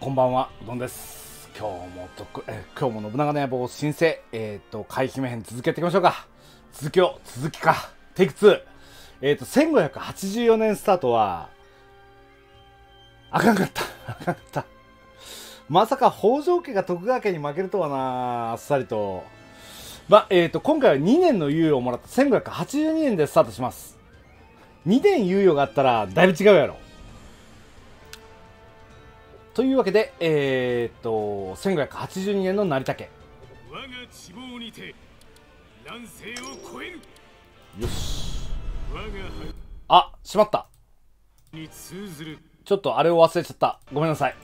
こんばんは、うどんです。今日もとく、え今日も信長の野望申請、えっ、と、海姫編続けていきましょうか。続きを、続きか。テイク2。えっ、と、1584年スタートは、あかんかった。あかんかった。まさか北条家が徳川家に負けるとはなあっさりと。ま、えっ、と、今回は2年の猶予をもらった1582年でスタートします。2年猶予があったら、だいぶ違うやろ。というわけで、えー、っと、1582年の成田家。我が地望にて乱世を超えるよし。あ、しまった。輩に通ずるちょっとあれを忘れちゃった。ごめんなさい。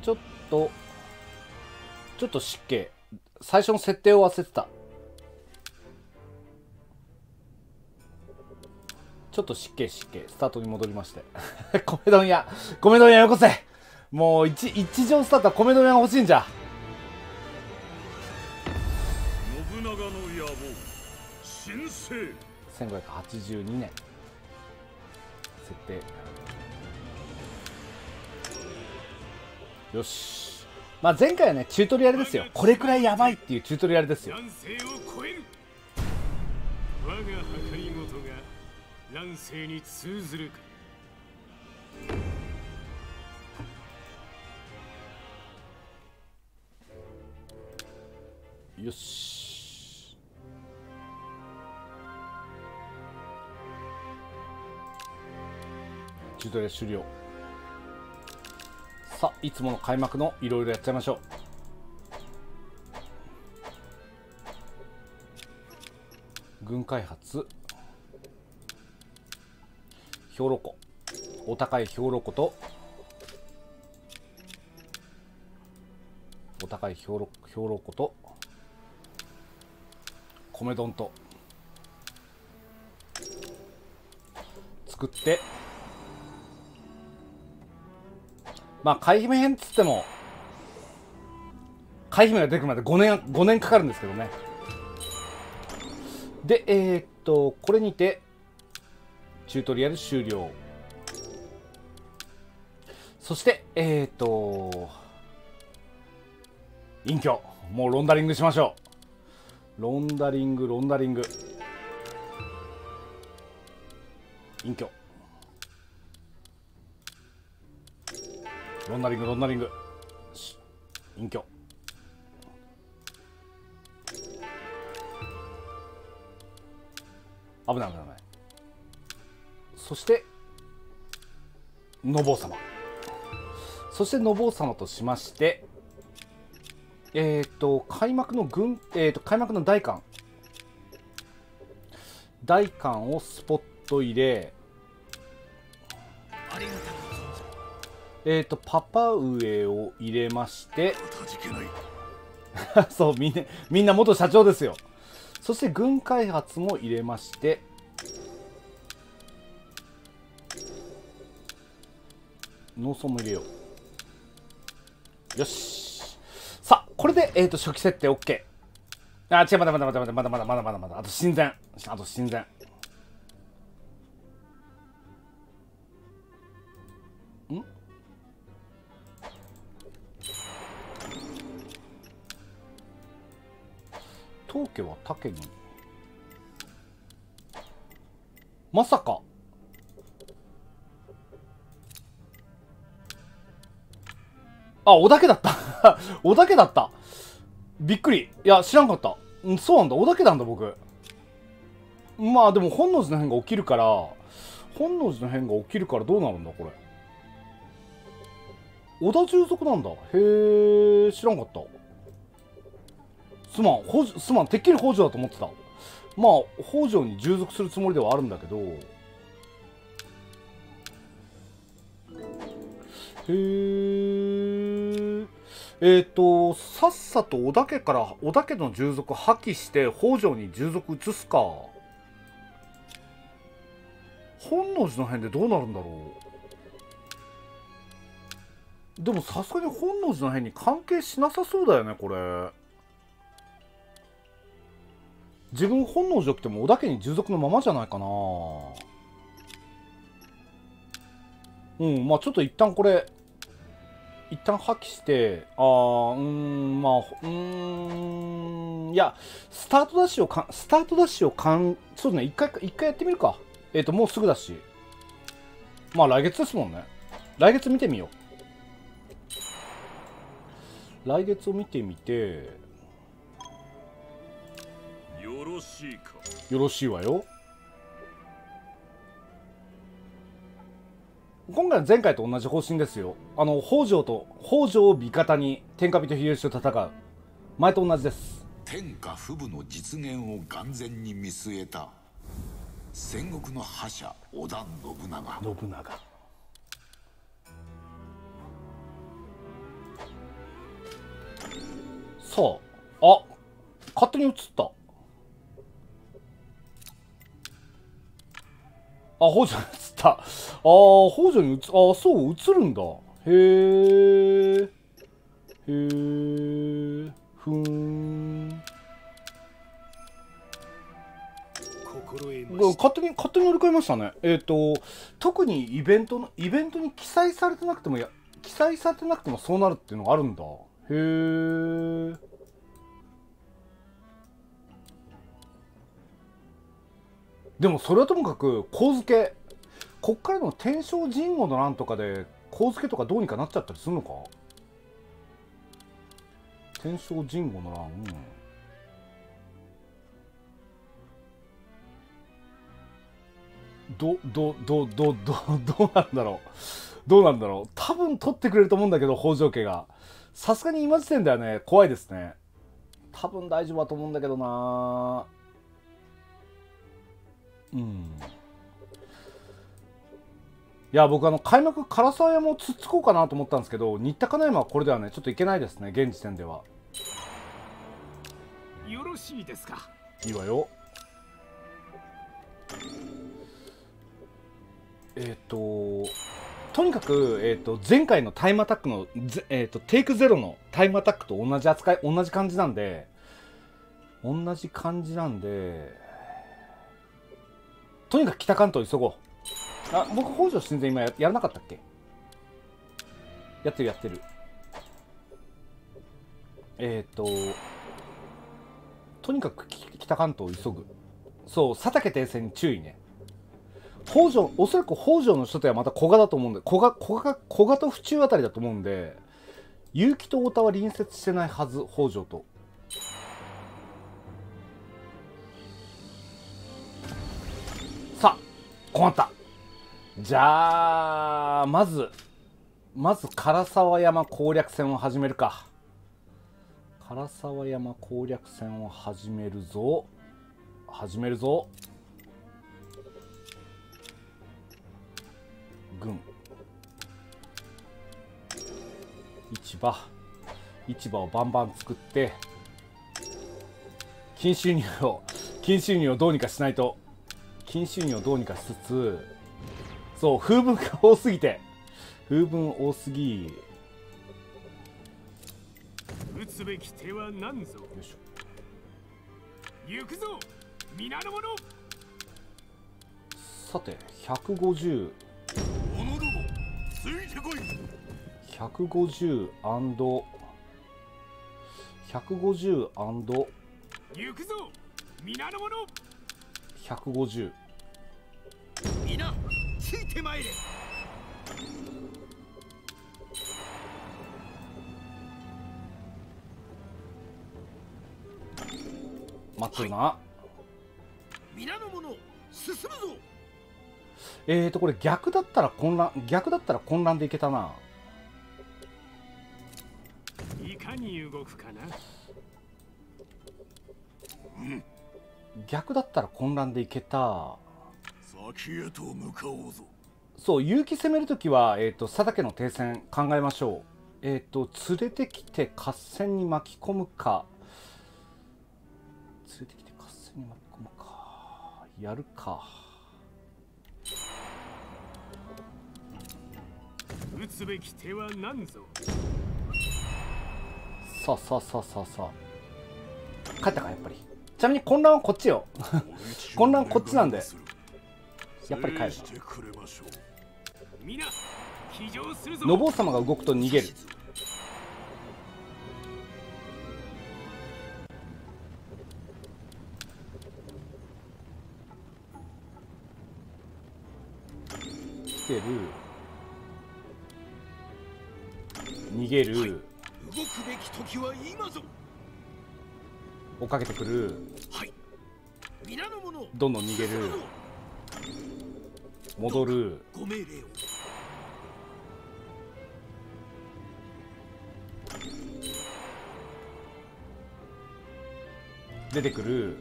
ちょっと、ちょっと失敬。最初の設定を忘れてた。ちょっと失敬失敬。スタートに戻りまして。米問屋、米問屋よこせ。もう一、一条スタートは米問屋が欲しいんじゃ。信長の野望新生1582年。設定。よし。まあ前回はねチュートリアルですよ。これくらいやばいっていうチュートリアルですよ。我が乱世に通ずるか。よし。チュートリア終了。さあいつもの開幕のいろいろやっちゃいましょう。軍開発。兵糧庫お高い兵糧庫とお高い兵糧兵糧庫と米丼と作ってまあ海姫編っつっても海姫が出てくるまで5年5年かかるんですけどね。でえーっとこれにてチュートリアル終了。そしてえーっと隠居。もうロンダリングしましょう。ロンダリングロンダリング。隠居。ロンダリングロンダリング。隠居。危ない危ない危ない。そしてのぼう様。そしてのぼう様としましてえっ、と開幕の軍えっ、と開幕の大艦大艦をスポット入れえっ、とパパ上を入れまして そうみんなみんな元社長ですよ。そして軍開発も入れまして農村も入れよう。よし。さあこれで、えー、と初期設定 OK あ違うまだまだまだまだまだまだまだまだまだ。あと親善あと親善ん？当家は竹に。まさか。あ小田家だった。小田家だった。びっくり。いや知らんかった。うんそうなんだ。小田家なんだ僕。まあでも本能寺の変が起きるから本能寺の変が起きるからどうなるんだこれ。織田従属なんだ。へえ知らんかった。すまんすまんてっきり北条だと思ってた。まあ北条に従属するつもりではあるんだけどへええっ、とさっさと織田家から織田家の従属破棄して北条に従属移すか。本能寺の変でどうなるんだろう。でもさすがに本能寺の変に関係しなさそうだよねこれ。自分本能寺起きても織田家に従属のままじゃないかな。うんまあちょっと一旦これ一旦破棄してあーうーんまあうーんいやスタートダッシュをかんスタートダッシュをかんそうだね一回一回やってみるか。えっ、ともうすぐだし。まあ来月ですもんね。来月見てみよう。来月を見てみて。よろしいか。よろしいわよ今回は前回と同じ方針ですよ。あの北条と北条を味方に天下人秀吉と戦う。前と同じです。天下不武の実現を眼前に見据えた。戦国の覇者織田信長。信長。さああ勝手に映った北条に映った。あー北条に映あそう映るんだ。へえへえふーん。勝手に勝手に乗り換えましたね。えっ、と特にイベントのイベントに記載されてなくてもや記載されてなくてもそうなるっていうのがあるんだ。へえでもそれはともかく神付けこっからの天正神護のなんとかで神付けとかどうにかなっちゃったりするのか？天正神護の乱うんど、ど、ど、ど、ど、どうなんだろう？どうなんだろう？多分取ってくれると思うんだけど、北条家が。さすがに今時点ではね、怖いですね。多分大丈夫だと思うんだけどなうん。いや、僕あの、開幕唐沢山をつっつこうかなと思ったんですけど、新田金山はこれではね、ちょっといけないですね、現時点では。よろしいですか？いいわよ。えっ、と、とにかく、えっ、と、前回のタイムアタックの、ぜえっ、と、テイクゼロのタイムアタックと同じ扱い、同じ感じなんで、同じ感じなんで、とにかく北関東急ごう。あ、僕、北条親善今やらなかったっけ？やってるやってる。えっ、と、とにかく北関東急ぐ。そう、佐竹停戦に注意ね。北条、おそらく北条の人とはまた古賀だと思うんで、古賀、古賀、古賀と府中あたりだと思うんで、結城と太田は隣接してないはず、北条と。困った。じゃあ、まず、まず唐沢山攻略戦を始めるか。唐沢山攻略戦を始めるぞ。始めるぞ。軍市場市場をバンバン作って金収入を金収入をどうにかしないと金収入をどうにかしつつそう風分が多すぎて。風分多すぎ。よ打つべき手は何ぞ。いしょ。行くぞ。皆の者。さて150者どもついてこい。150アンド150アンド行くぞ。皆の者。150皆ついてまいれ。待ってるな、皆の者進むぞ。えーとこれ逆だったら混乱逆だったら混乱でいけたな。いかに動くかな。逆だったら混乱でいけたそう結城攻めるときは、えー、と佐竹の停戦考えましょう。えっ、と連れてきて合戦に巻き込むか。連れてきて合戦に巻き込むか。やるか。打つべき手は何ぞ。さあさあさあさあさあ。帰ったかやっぱり。ちなみに混乱はこっちよ。混乱こっちなんでやっぱり帰るな制してくれましょう様が動くと逃げる。来てる。逃げる。動くべき時は今ぞ。追っかけてくる。はい。皆の者どんどん逃げる戻る。ご命令を出てくる。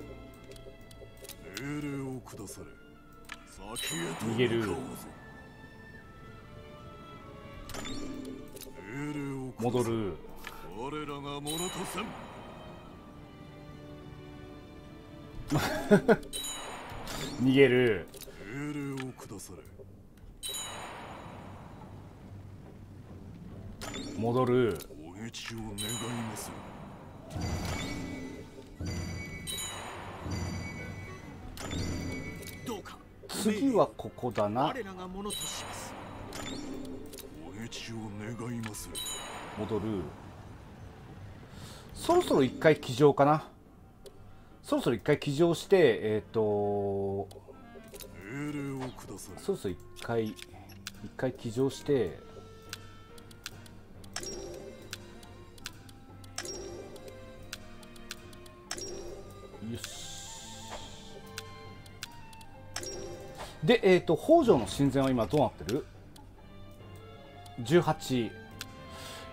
命令を下され。先へと逃げる。命令を戻る。我らがものとせん 逃げる。命令を下され。戻る。お討ちを願います。どうか。次はここだな。我らがものとします。お討ちを願います。戻る。そろそろ一回騎乗かなそろそろ一回騎乗してえっ、と命令を下されそろそろ一回一回騎乗してよし。でえっ、と北条の親善は今どうなってる？18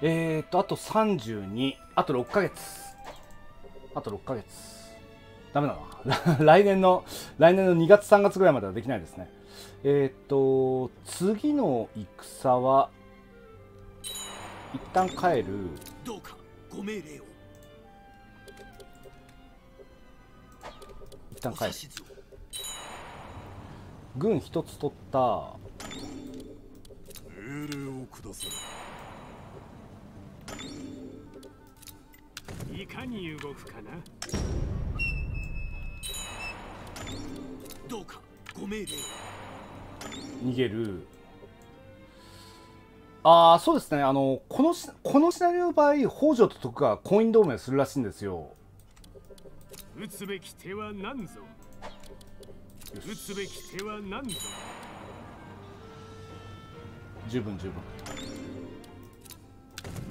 えっ、とあと32あと6ヶ月。あと6ヶ月ダメだな。来年の来年の2月3月ぐらいまではできないですね。えっ、と次の戦は一旦帰る。どうかご命令を。お一旦帰る。軍一つ取った。命令を下されいかに動くかなどうか。ご命令。を逃げる。ああそうですね。あのこのしこのシナリオの場合北条と徳川婚姻同盟するらしいんですよ。打つべき手は何ぞ。打つべき手は何ぞ。十分十分。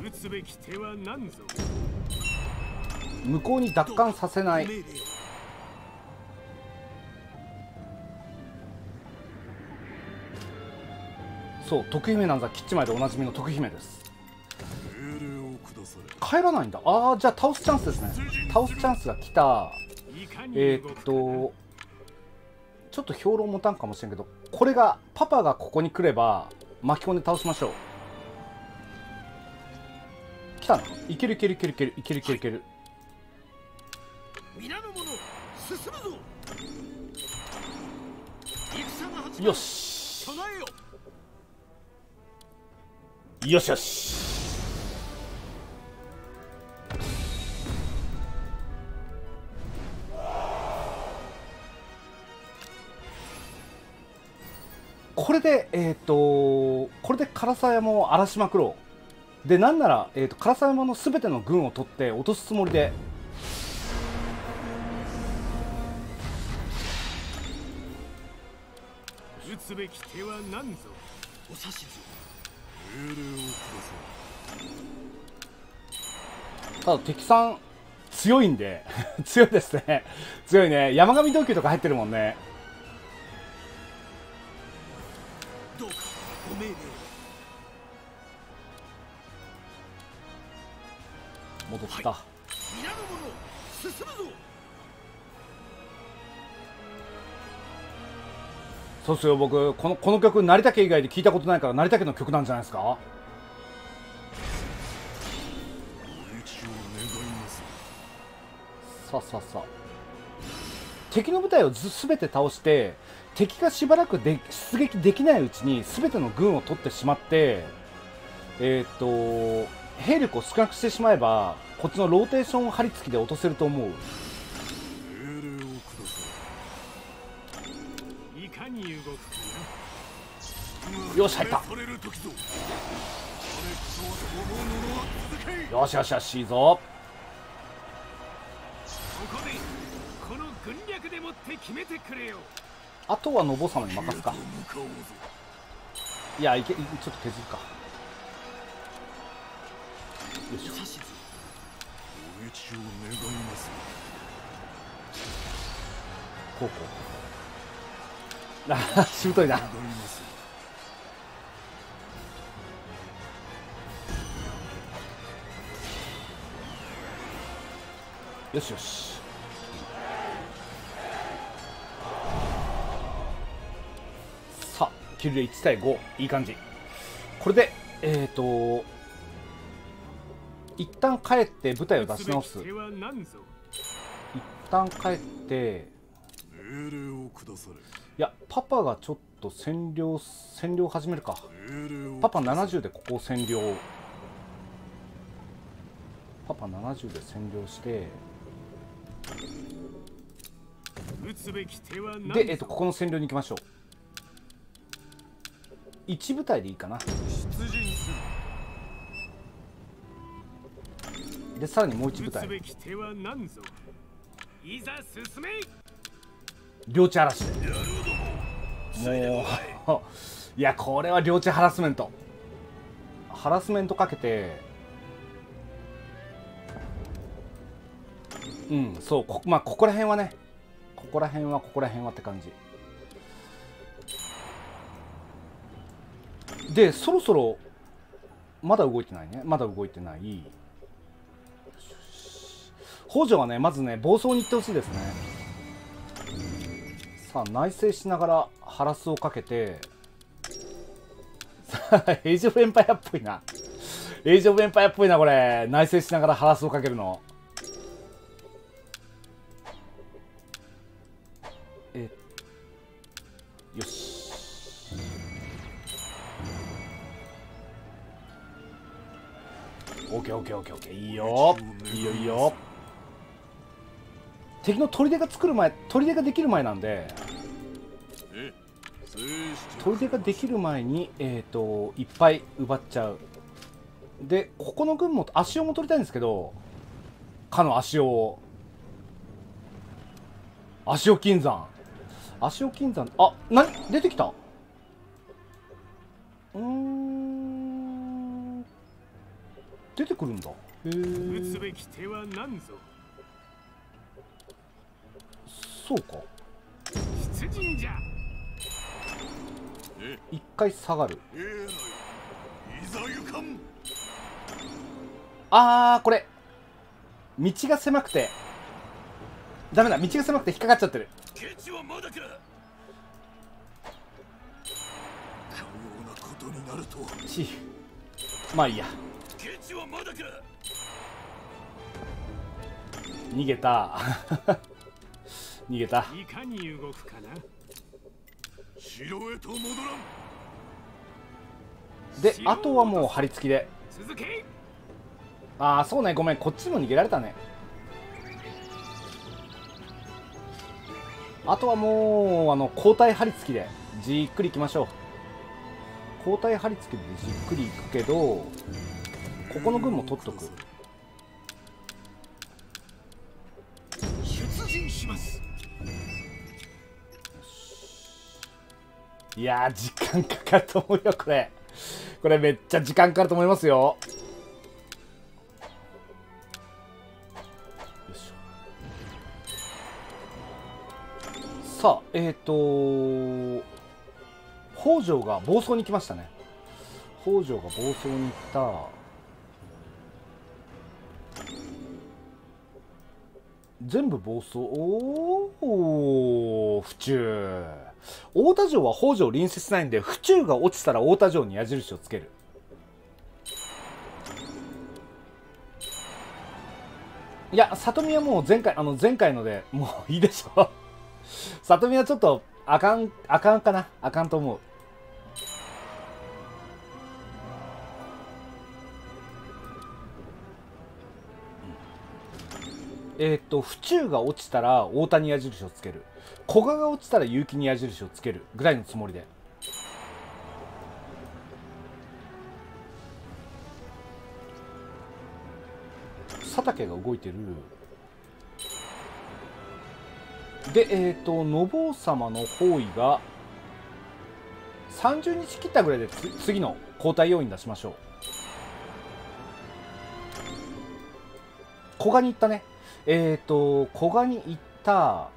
打つべき手は何ぞ。向こうに奪還させないそう徳姫なんざキッチン前でおなじみの徳姫です。帰らないんだ。ああじゃあ倒すチャンスですね。倒すチャンスが来た。えーっとちょっと評論持たんかもしれんけどこれがパパがここに来れば巻き込んで倒しましょう。来たないけるいけるいけるいけるいけるいけるいける。皆の者進むぞ。よし。備えよよしよし。これでえっ、とこれで唐沢山を荒らしまくろう。でなんなら、えー、と唐沢山の全ての軍を取って落とすつもりで。打つべき手は何ぞ。お指図ただ敵さん強いんで 強いですね。強いね。山上同級とか入ってるもんね。れどうかご命令を。戻った、皆の者進むぞそうっすよ。僕このこの曲成田家以外で聞いたことないから成田家の曲なんじゃないですか？さあさあさあ。敵の部隊を全て倒して敵がしばらくで出撃できないうちに全ての軍を取ってしまってえーっと兵力を少なくしてしまえばこっちのローテーション張り付きで落とせると思う。よし入った。よしよしよしいいぞ。あとはのぼ様に任すか。いやいけいちょっと削るか。よいしこうこう。あ しぶといな。よしよし。さあキルレ1対5いい感じ。これでえっ、ー、と一旦帰って舞台を出し直す。一旦帰って。命令をくだされいやパパがちょっと占領占領始めるか。パパ70でここを占領。パパ70で占領して。で、えっとここの占領に行きましょう。1部隊でいいかな。でさらにもう1部隊。いざ進め領地嵐で。もう いやこれは領地ハラスメント。ハラスメントかけて。うんそうこまあここら辺はね。ここら辺はここら辺はって感じ。でそろそろまだ動いてないね。まだ動いてない。北条はねまずね暴走に行ってほしいですねさあ内省しながらハラスをかけてさあエイジ・オブ・エンパイアっぽいな。エイジ・オブ・エンパイアっぽいなこれ。内省しながらハラスをかけるの。えよし。オッケーオッケーオッケーオッケー。いいよ。いいよいいよ。敵の砦が作る前砦ができる前なんで砦ができる前に、えー、といっぱい奪っちゃう。でここの軍も足尾も取りたいんですけどかの足尾を。足尾金山。足尾金山。あな何？出てきた。うん。出てくるんだ。へえそうか。出陣じゃ。一回下がる。あーこれ。道が狭くて。ダメだ道が狭くて引っかかっちゃってる。ケチはまだか。かようなことになるとは。ちまあいいや。ケチはまだか。逃げた逃げた。いかに動くかな。城へと戻らん。であとはもう張り付きで。続け。ああそうね。ごめん。こっちも逃げられたね。あとはもうあの交代張り付きで。じっくり行きましょう。交代張り付きでじっくり行くけどここの軍も取っとくいや時間かかると思うよこれ。これめっちゃ時間かかると思いますよ。よいしょ。さあえっ、ー、と北条が暴走に来ましたね。北条が暴走に行った。全部暴走？おお府中。太田城は北条隣接ないんで府中が落ちたら太田城に矢印をつける。いや里見はもう前回あの前回のでもういいでしょ。里見はちょっとあかんあかんかな。あかんと思う。えっ、と府中が落ちたら太田に矢印をつける。古賀が落ちたら結城に矢印をつけるぐらいのつもりで。佐竹が動いてる。でえっ、ー、と信王様の方位が30日切ったぐらいで次の交代要員出しましょう。古賀に行ったね。えっ、ー、と古賀に行った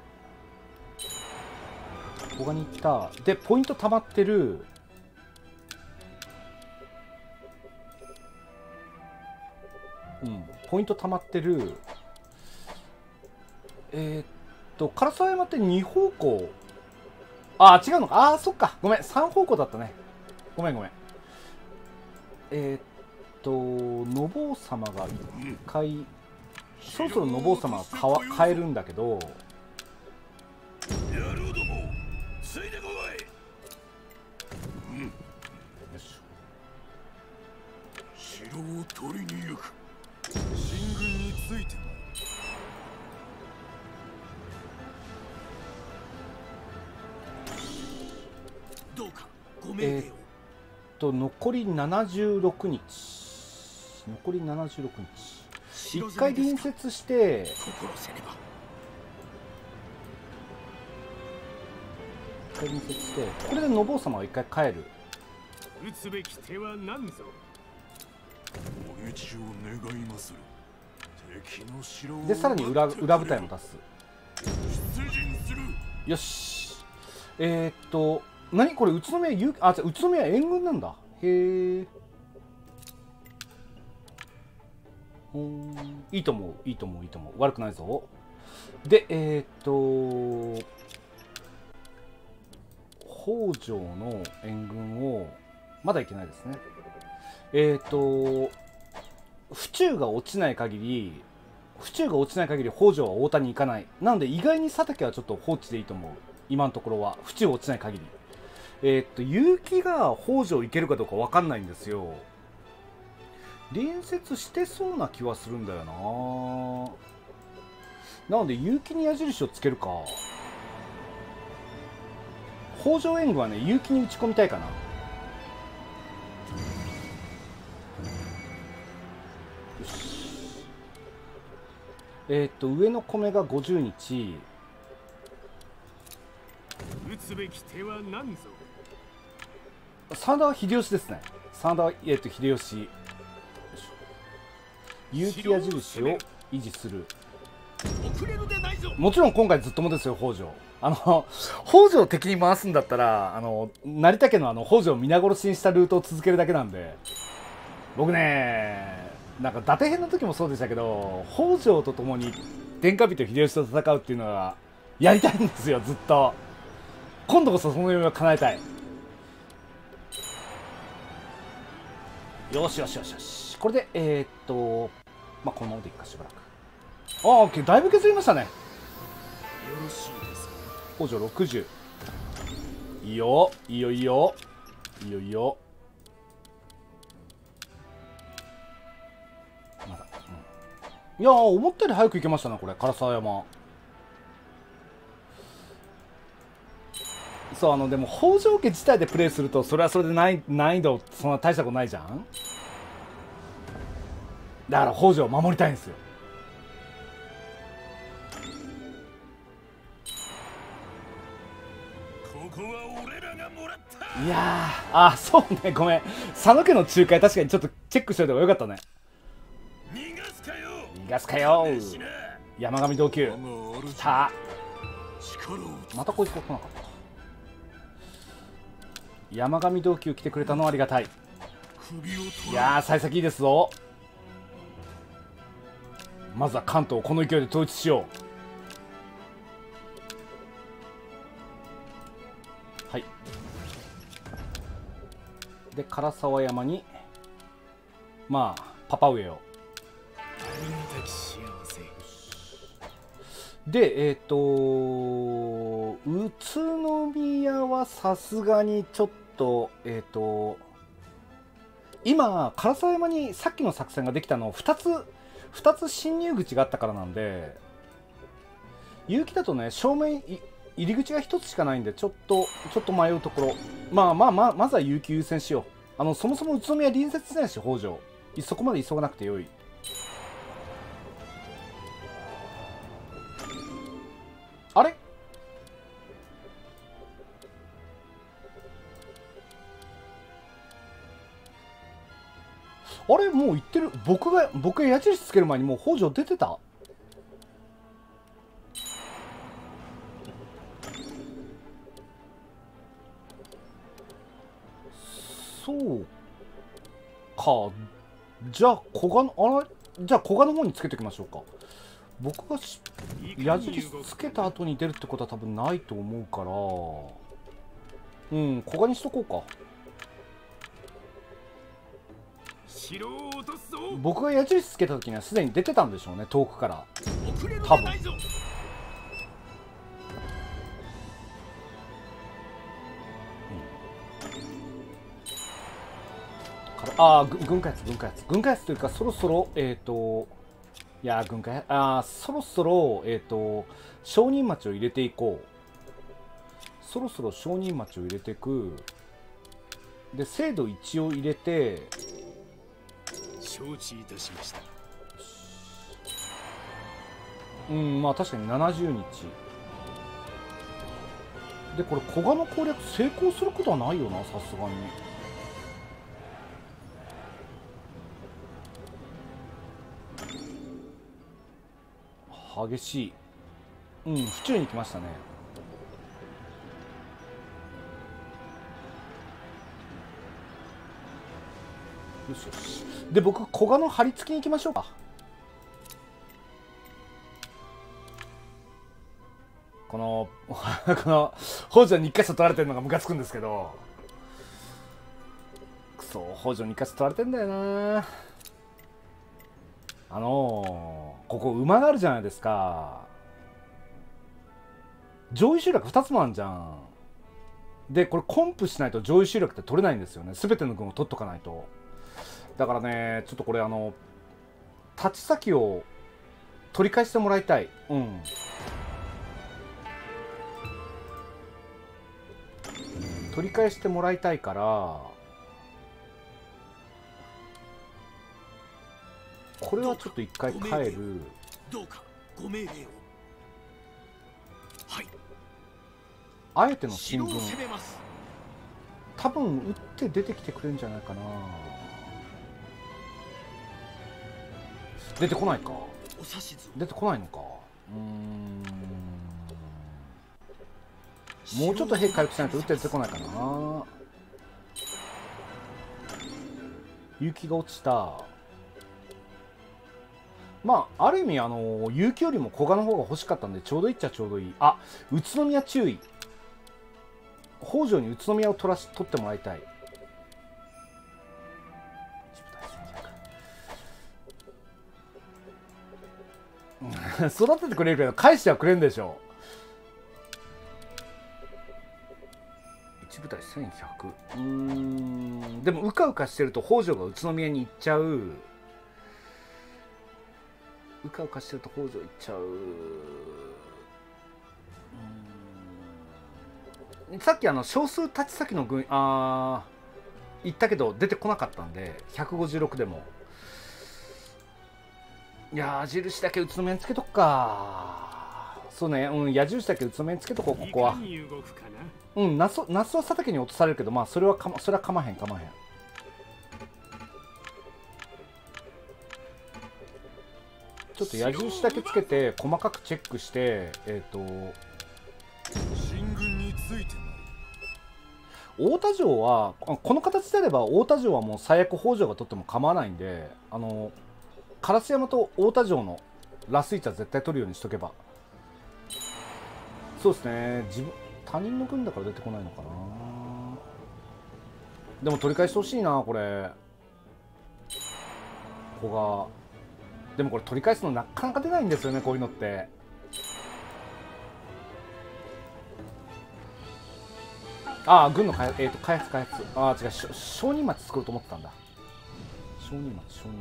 古賀に行った。でポイント溜まってる。うんポイント溜まってる。えーっと唐沢山って2方向。あ違うのか。あーそっか。ごめん3方向だったね。ごめんごめん。えーっと信王様が1回そろそろ信王様が変えるんだけど。野郎どもついてこい。よいし城を取りに行く。進軍についても。どうかご命令を、えーっと残り76日。残り76日。1回隣接して心せねば回隣接してこれで信王様が1回帰る。打つべき手は何ぞ。お討ちを願いまする。敵の城をでさらに裏裏部隊も出す。出陣する。よし。えー、っと何これ宇都宮有あじゃあ宇都宮援軍なんだ。へえいいと思ういいと思ういいと思う。悪くないぞ。でえー、っと北条の援軍をまだいけないですね。えー、っと府中が落ちない限り府中が落ちない限り北条は太田に行かない。なので意外に佐竹はちょっと放置でいいと思う。今のところは。府中落ちない限り。えーっと結城が北条行けるかどうか分かんないんですよ。隣接してそうな気はするんだよな。なので結城に矢印をつけるか。北条援軍はね結城に打ち込みたいかな。えーっと上の米が50日。打つべき手は何ぞ。真田は秀吉ですね。真田は、えーっと秀吉。よいしょ。結城矢印を維持する。もちろん今回ずっともですよ北条あの北条を敵に回すんだったらあの成田家のあの北条を皆殺しにしたルートを続けるだけなんで。僕ねなんか伊達編の時もそうでしたけど北条と共に天下人秀吉と戦うっていうのはやりたいんですよずっと。今度こそその夢を叶えたい。よしよしよしよし。これでえー、っとまあこのままでいくかしばらくああオッケー。だいぶ削りましたね。よろしい。ですか北条60いいよいいよいいよいいよ。いいよ、いや思ったより早く行けましたねこれ唐沢山。そうあのでも北条家自体でプレイするとそれはそれで難易難易度そんな大したことないじゃん。だから北条を守りたいんですよ。いやあそうねごめん。佐野家の仲介確かにちょっとチェックしておいた方がよかったね。逃がすかよ。逃がすかよ山上同級。我が主さあ力をまたこいつが来なかった。山上同級来てくれたのはありがたい。いやー幸先いいですぞ。まずは関東をこの勢いで統一しよう。で唐沢山にまあパパ上を。でえっ、と宇都宮はさすがにちょっとえっ、と今唐沢山にさっきの作戦ができたの2つ2つ侵入口があったからなんで結城だとね正面い入り口が1つしかないんで、ちょっと、ちょっと迷うところ。まあまあまあ、まずは有給優先しよう。あの、そもそも宇都宮隣接戦士北条。そこまで急がなくてよい。あれ？あれ？もう行ってる？僕が僕が矢印つける前にもう北条出てた？か。じゃあ古賀のあれじゃあ古賀の方につけておきましょうか。僕がし矢印つけた後に出るってことは多分ないと思うから。うん古賀にしとこうか。僕が矢印つけた時にはすでに出てたんでしょうね遠くから。多分ああぐ軍開発軍開発。軍開発というかそろそろえっ、といやー軍開あーそろそろえっ、と商人町を入れていこう。そろそろ商人町を入れていく。で制度一応入れて承知いたしました。うんまあ確かに70日。でこれ古賀の攻略成功することはないよなさすがに激しい。うん府中に来ましたね。よしよし。で僕古賀の張り付きに行きましょうか。この この北条に一箇所取られてるのがムカつくんですけど。くそ北条に一箇所取られてんだよな。あのー、ここ馬があるじゃないですか。上位集落2つもあるじゃん。でこれコンプしないと上位集落って取れないんですよね。全ての軍を取っとかないと。だからねちょっとこれあの立ち先を取り返してもらいたい。うん。取り返してもらいたいからこれはちょっと一回帰る。どうかご命令を。はい。あえての新聞多分打って出てきてくれるんじゃないかな。出てこないか。出てこないのか。うーん。もうちょっと兵回復しないと打って出てこないかな。雪が落ちたまあある意味あの結城よりも古賀の方が欲しかったんでちょうどいいっちゃちょうどいい。あ宇都宮注意。北条に宇都宮を取らし取ってもらいたい。育ててくれるけど返してはくれんでしょ1部隊1100うん。でもうかうかしてると北条が宇都宮に行っちゃう。うかうかしてると北条行っちゃうさっきあの少数立ち先の軍あー行ったけど出てこなかったんで156でも。いや矢印だけ宇都宮につけとくか。そうねうん矢印だけ宇都宮につけとこうここは。うん那須は佐竹に落とされるけどまあそれはかまそれはかまへんかまへんちょっと矢印だけつけて細かくチェックしてえっ、と進軍について太田城はあこの形であれば太田城はもう最悪北条が取っても構わないんであの烏山と太田城のラスイチは絶対取るようにしとけば。そうですね。自分他人の軍だから出てこないのかな。でも取り返してほしいなこれ。ここがでもこれ取り返すのなかなか出ないんですよねこういうのって。ああ軍の開,、えー、と開発開発。ああ違う商人町作ろうと思ってたんだ。商人町商人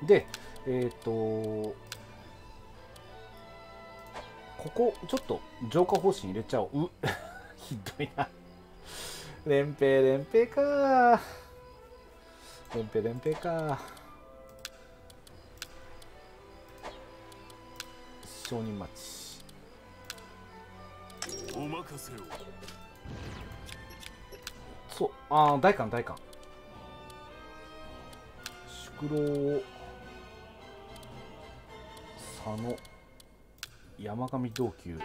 町でえっ、とここちょっと浄化方針入れちゃおう。う ひどいな。連兵連兵か連兵連兵か。商人町お任せを。そう。ああ大官大官。六郎佐野山上同級。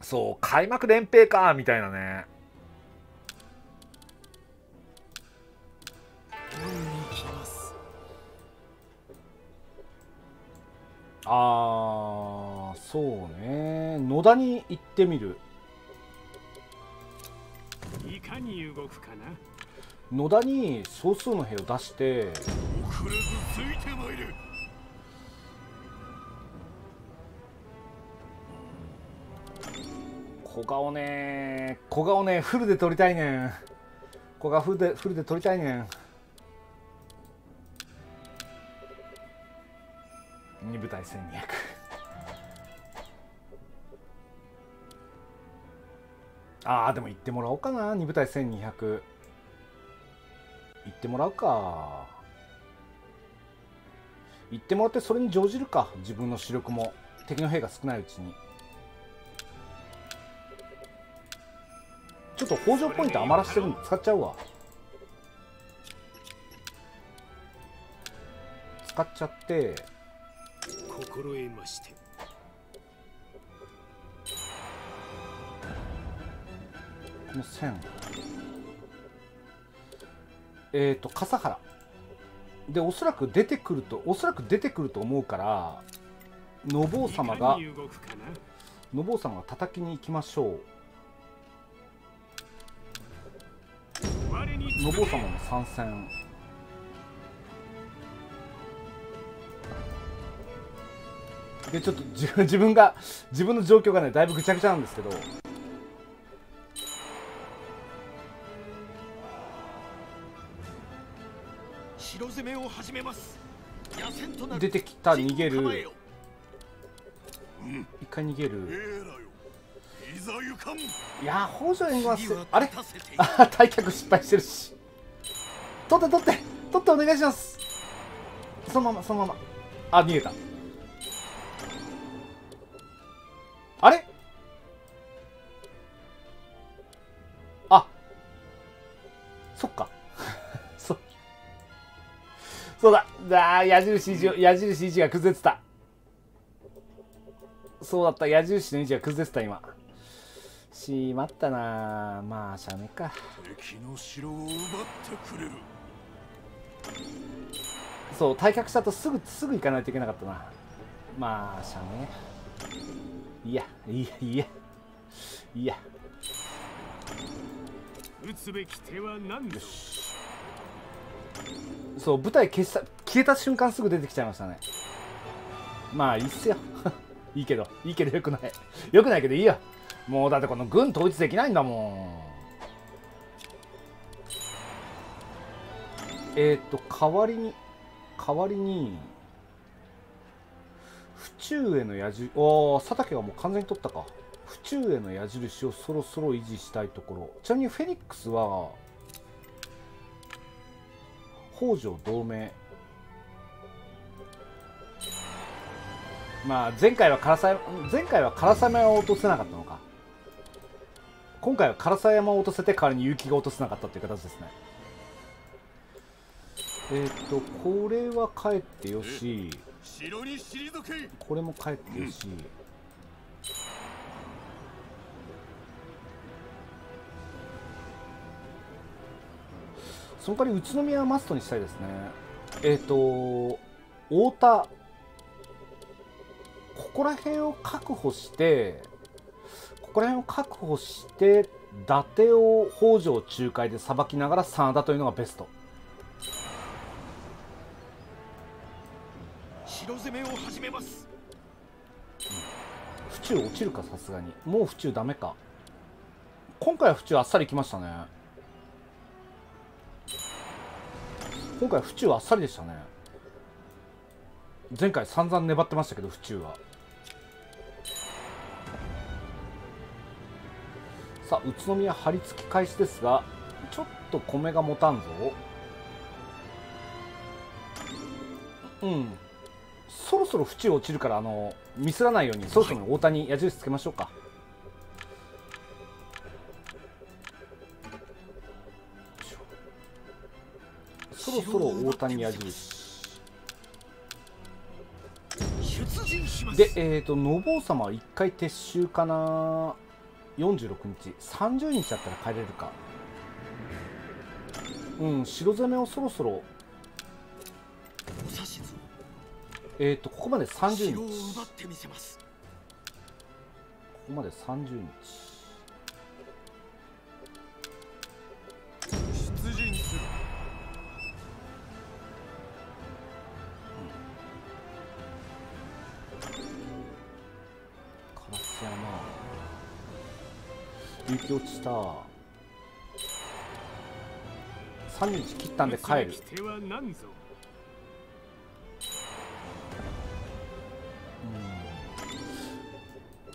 そう開幕連兵かみたいなねに来ます。あーそうね。野田に行ってみる。いかに動くかな。野田に少数の兵を出して。遅れずついてまいれ。小顔ね小顔ねフルで取りたいねん。小顔フルでフルで取りたいねん2部隊1200ああでも行ってもらおうかな。2部隊1200行ってもらうか。行ってもらってそれに乗じるか。自分の主力も。敵の兵が少ないうちに。ちょっと北条ポイント余らしてるんで使っちゃうわ。使っちゃって心得まして。この線。えっ、ー、と笠原。でおそらく出てくるとおそらく出てくると思うから信王様がいかに動くかな。信王様が叩きに行きましょう。我に信王様の参戦でちょっと自分 が自分の状況がねだいぶぐちゃぐちゃなんですけど。城攻めを始めます。出てきた逃げる。一回逃げえるいやー北条援護はあれ？あー退却失敗してるし。取って取って取ってお願いします。そのままそのまま。あ逃げたそうだだー矢印位置矢印位置が崩れてた。そうだった矢印の位置が崩れてた今。しまったな。まあしゃあねえか。敵の城を奪ってくれる。そう退却したとすぐすぐ行かないといけなかったな。まあしゃあねえ。いやいやいや。いや。打つべき手は何ぞそう舞台消した消えた瞬間すぐ出てきちゃいましたね。まあいいっすよ。いいけどいいけどよくない。よくないけどいいよ。もうだってこの軍統一できないんだもん。えっ、ー、と代わりに代わりに府中への矢印おお佐竹はもう完全に取ったか。府中への矢印をそろそろ維持したいところ。ちなみにフェニックスは北条同盟。まあ前回は唐沢前回は唐沢山を落とせなかったのか。今回は唐沢山を落とせて代わりに結城が落とせなかったっていう形ですね。えっ、とこれは帰ってよし。これも帰ってよし、その代わり宇都宮はマストにしたいですね。えっ、と太田。ここら辺を確保してここら辺を確保して伊達を北条仲介でさばきながら真田というのがベスト。城攻めを始めます。府中落ちるかさすがに。もう府中ダメか。今回は府中あっさりきましたね今回府中あっさりでしたね。前回散々粘ってましたけど府中は。さあ宇都宮張り付き開始ですがちょっと米が持たんぞ。うん。そろそろ縁落ちるからあのミスらないようにそろそろ大谷矢印つけましょうか。ろそろ大谷矢印出陣し。ますでえっ、とのぼう様は1回撤収かな。46日。30日だったら帰れるか。うん白攻めをそろそろ。えっ、とここまで30日。ここまで30日カラス山雪落ちた。30日切ったんで帰る。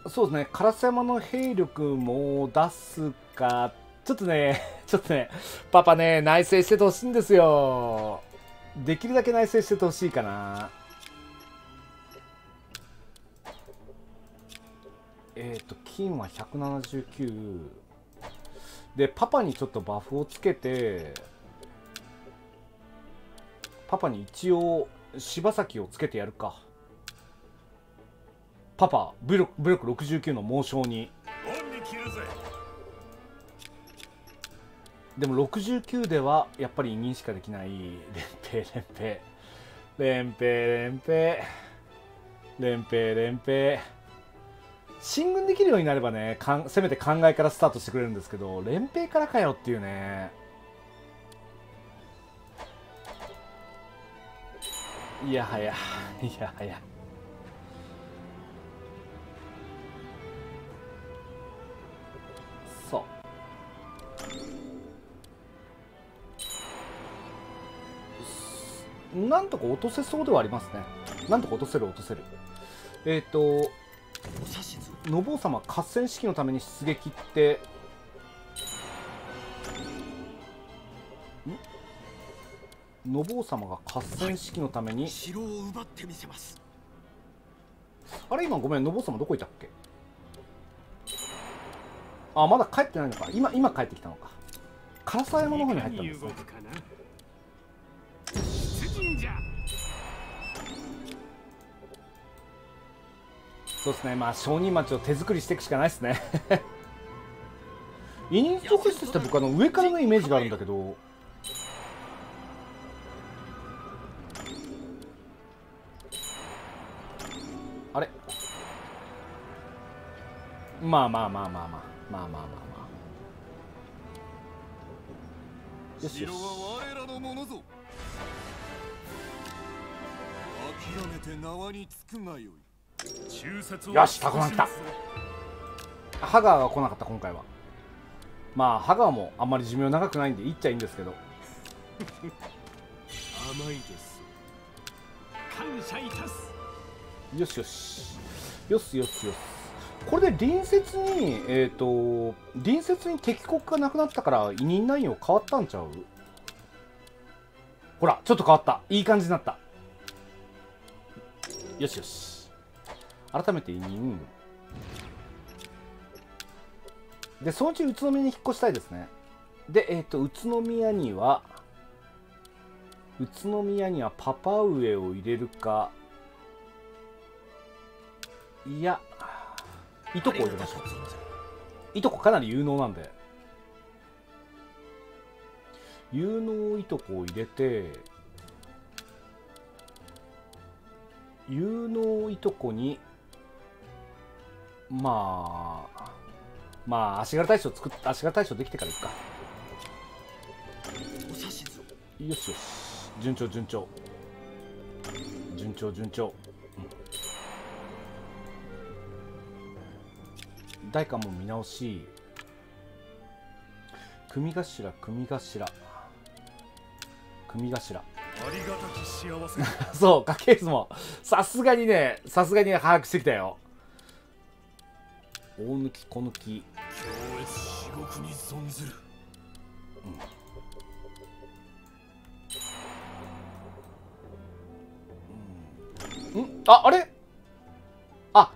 そうですね。烏山の兵力も出すか。ちょっとね ちょっとねパパね内省しててほしいんですよ。できるだけ内省しててほしいかなえっ、と金は179でパパにちょっとバフをつけてパパに一応柴崎をつけてやるか。パパ武力武力69の猛将に。でも69ではやっぱり委任しかできない。連兵。連兵連兵。連兵連兵進軍できるようになればねかんせめて考えからスタートしてくれるんですけど連兵からかよっていうね。いやはやいやはや。そう。なんとか落とせそうではありますね。なんとか落とせる落とせる。えっ、とお指図のぼう様合戦式のために出撃って。ん？のぼう様が合戦式のために。城を奪ってみせます。あれ今ごめんのぼう様どこいたっけ？あまだ帰ってないのか。今今帰ってきたのか。唐沢山の方に入ったんですねそうですね。まあ商人町を手作りしていくしかないですね。委任即室って僕あの上からのイメージがあるんだけど。あれ？まあまあまあまあまあ。まあまあまあまあ。よしよ城しは我らのものぞ。諦めて縄につくがよいよしタコマン来た。ハガーが来なかった今回は。まあハガーもあんまり寿命長くないんでいっちゃいいんですけど。甘いです。感謝いたす。よしよし。よしよしよし。これで隣接にえっ、と隣接に敵国がなくなったから委任内容変わったんちゃう？ほらちょっと変わった。いい感じになった。よしよし改めて委任。でそのうち宇都宮に引っ越したいですね。でえっ、と宇都宮には宇都宮にはパパ上を入れるかいやいとこを入れましょう。いとこかなり有能なんで。有能いとこを入れて有能いとこにまあまあ足柄大将作っ足柄大将できてからいくか。よしよし。順調順調。順調順調、うん、代官も見直し。組頭組頭。組頭。ありがたき幸せ。そう家系図も。さすがにねさすがに把握してきたよ大抜き小抜き強烈至極に存ずる。ん。ああれ？あ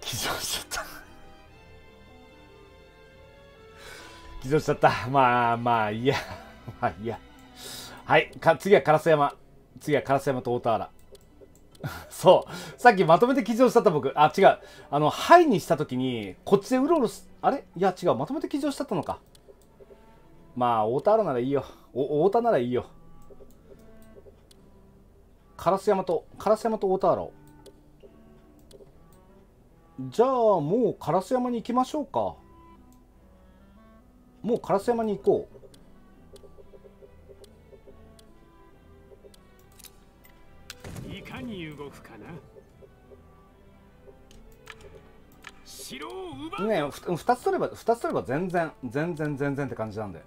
起乗しちゃった。起乗しちゃった。まあまあいいや。まあいいや。はい。か次は烏山。次は烏山と大田原 そう。さっきまとめて記事をしたった僕。あ違う。あの「はい」にした時にこっちでうろうろすあれ？いや違う。まとめて記事をしたったのか。まあ大田原ならいいよ。お太田ならいいよ。烏山と烏山と大田原じゃあもう烏山に行きましょうか。もう烏山に行こう。いかに動くかな？城を奪うねえふ2つ取れば2つ取れば全然全然全然って感じなんで。よ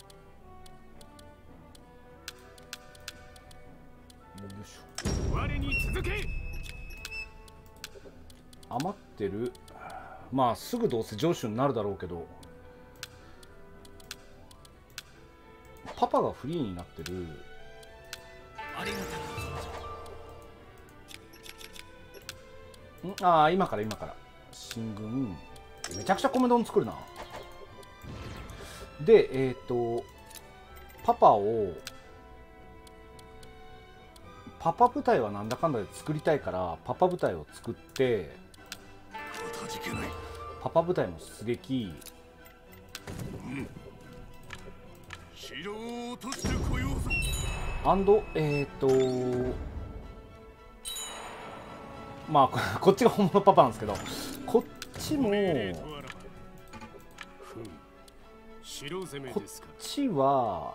いしょ。我に続け。余ってる。まあすぐどうせ上手になるだろうけど。パパがフリーになってる。んああ今から今から。進軍めちゃくちゃ米丼作るな。でえっ、とパパをパパ部隊はなんだかんだで作りたいからパパ部隊を作ってパパ部隊の出撃うぞアンドえっ、とまあ こっちが本物パパなんですけど。こっちもこっちは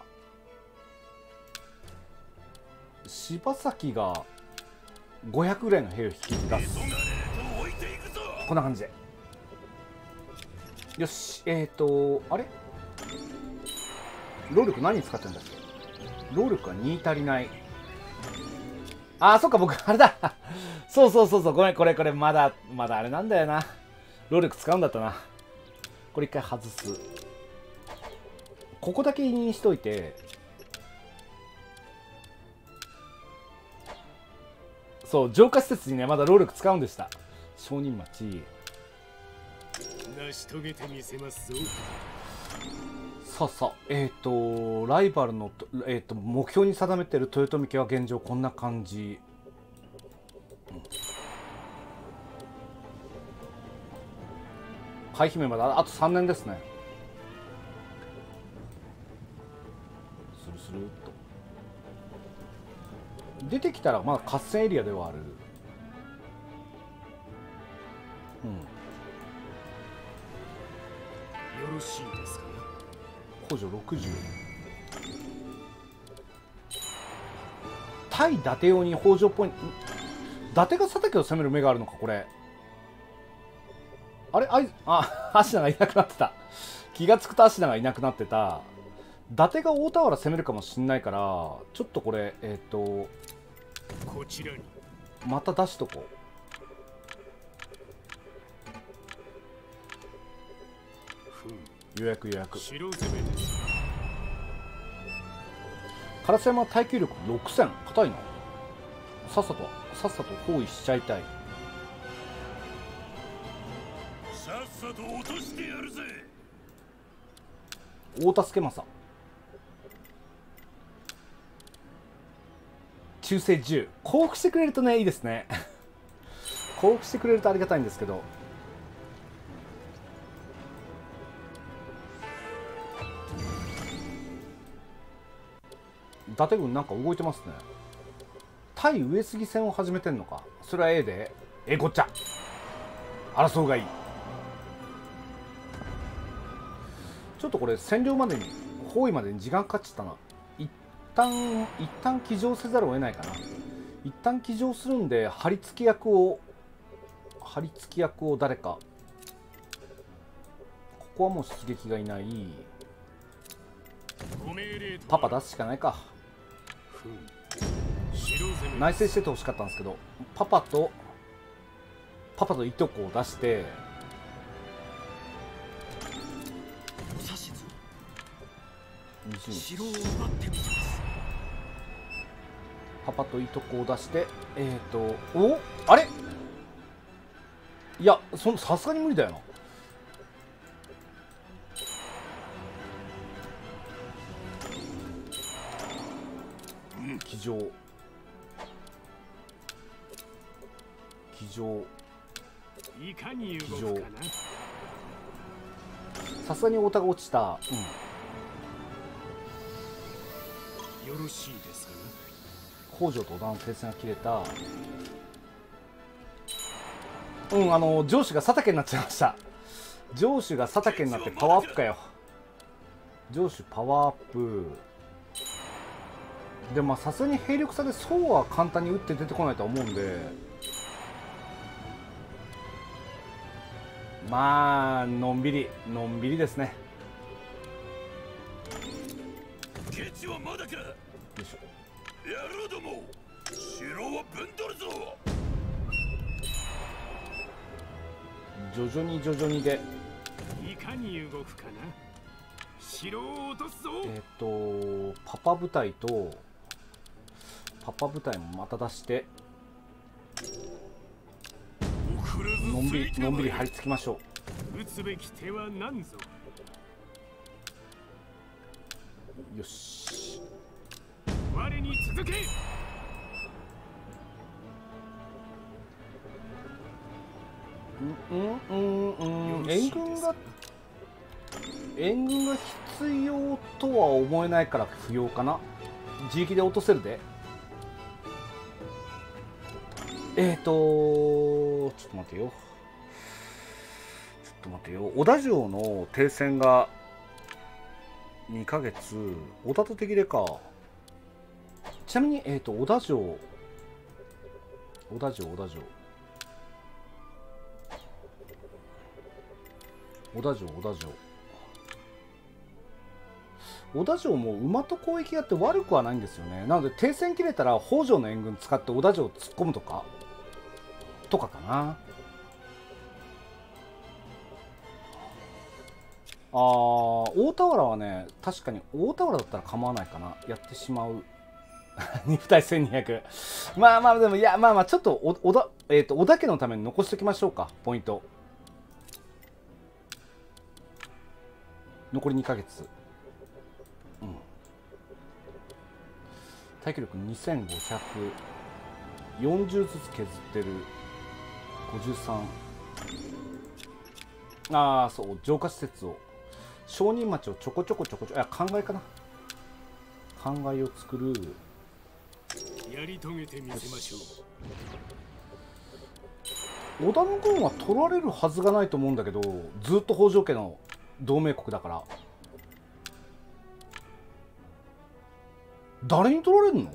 柴崎が500ぐらいの兵を引き出す。こんな感じで。よしえっ、とあれ？労力何に使ってるんだっけ？労力が2足りない。あーそっか僕あれだ。そうそうそうそう。ごめんこれこれまだまだあれなんだよな。労力使うんだったな。これ一回外す。ここだけにしといて。そう浄化施設にねまだ労力使うんでした。商人町成し遂げてみせますぞ。さあさあえっ、とライバルのと,、えー、と目標に定めている豊臣家は現状こんな感じ、うん海姫までああと3年ですね。スルスルっと。出てきたらまだ合戦エリアではある。うん。よろしいですか？な補助60対伊達用に北条ポイント達が佐竹を攻める目があるのかこれ。あれ？あいあ芦名がいなくなってた。気がつくと芦名がいなくなってた。伊達が大田原攻めるかもしんないからちょっとこれえっ、とこちらにまた出しとこふんう。予約予約。烏山は耐久力6000硬いな。さっさとさっさと包囲しちゃいたい。さっさと落としてやるぜ。大助政。忠誠10降伏してくれるとねいいですね。降伏してくれるとありがたいんですけど。伊達軍なんか動いてますね対上杉戦を始めてんのか？それは A でえこっちゃ争うがいい。ちょっとこれ占領までに包囲までに時間かかっちゃったな。一旦一旦騎乗せざるを得ないかな。一旦騎乗するんで張り付き役を張り付き役を誰か。ここはもう出撃がいない。パパ出すしかないか。ふん内政しててほしかったんですけどパパとパパといとこを出してお指図20城を奪ってみせます。パパといとこを出してえっ、ー、とお？あれ？いやそのさすがに無理だよな。騎乗騎乗いかに動くかな。さすがに太田が落ちた、うん、よろしいですかな。北条と織田の停戦が切れた。うんあの上司が佐竹になっちゃいました。上司が佐竹になってパワーアップかよ。上司パワーアップ。でもまあさすがに兵力差でそうは簡単に打って出てこないとは思うんでまあのんびりのんびりですね。ケチはまだか。よいしょ。野郎ども。城はぶんどるぞ。徐々に徐々にで。いかに動くかな。城を落とすぞ。えっ、とパパ部隊とパパ部隊もまた出してのんびりのんびり張り付きましょ打つべき手は何ぞ。うよし。我に続け。うんうんうん援軍が援軍が必要とは思えないから不要かな。自力で落とせるで。えっ、ー、とちょっと待てよ。ちょっと待てよ。小田城の停戦が2ヶ月。小田と手切れか。ちなみに、えー、と小田城。小田城小田城。小田城小田城。小田城も馬と攻撃やって悪くはないんですよね。なので停戦切れたら北条の援軍使って小田城を突っ込むとか。とかかな。あー大田原はね確かに大田原だったら構わないかな。やってしまう。肉体1200まあまあでもいやまあまあちょっとお小田,、えー、と小田家のために残しておきましょうか。ポイント。残り2ヶ月。うん。耐久力250040ずつ削ってる。53ああそう浄化施設を。商人町をちょこちょこちょこちょこいや考えかな。考えを作る。やり遂げてみせましょう。織田の軍は取られるはずがないと思うんだけどずっと北条家の同盟国だから。誰に取られるの？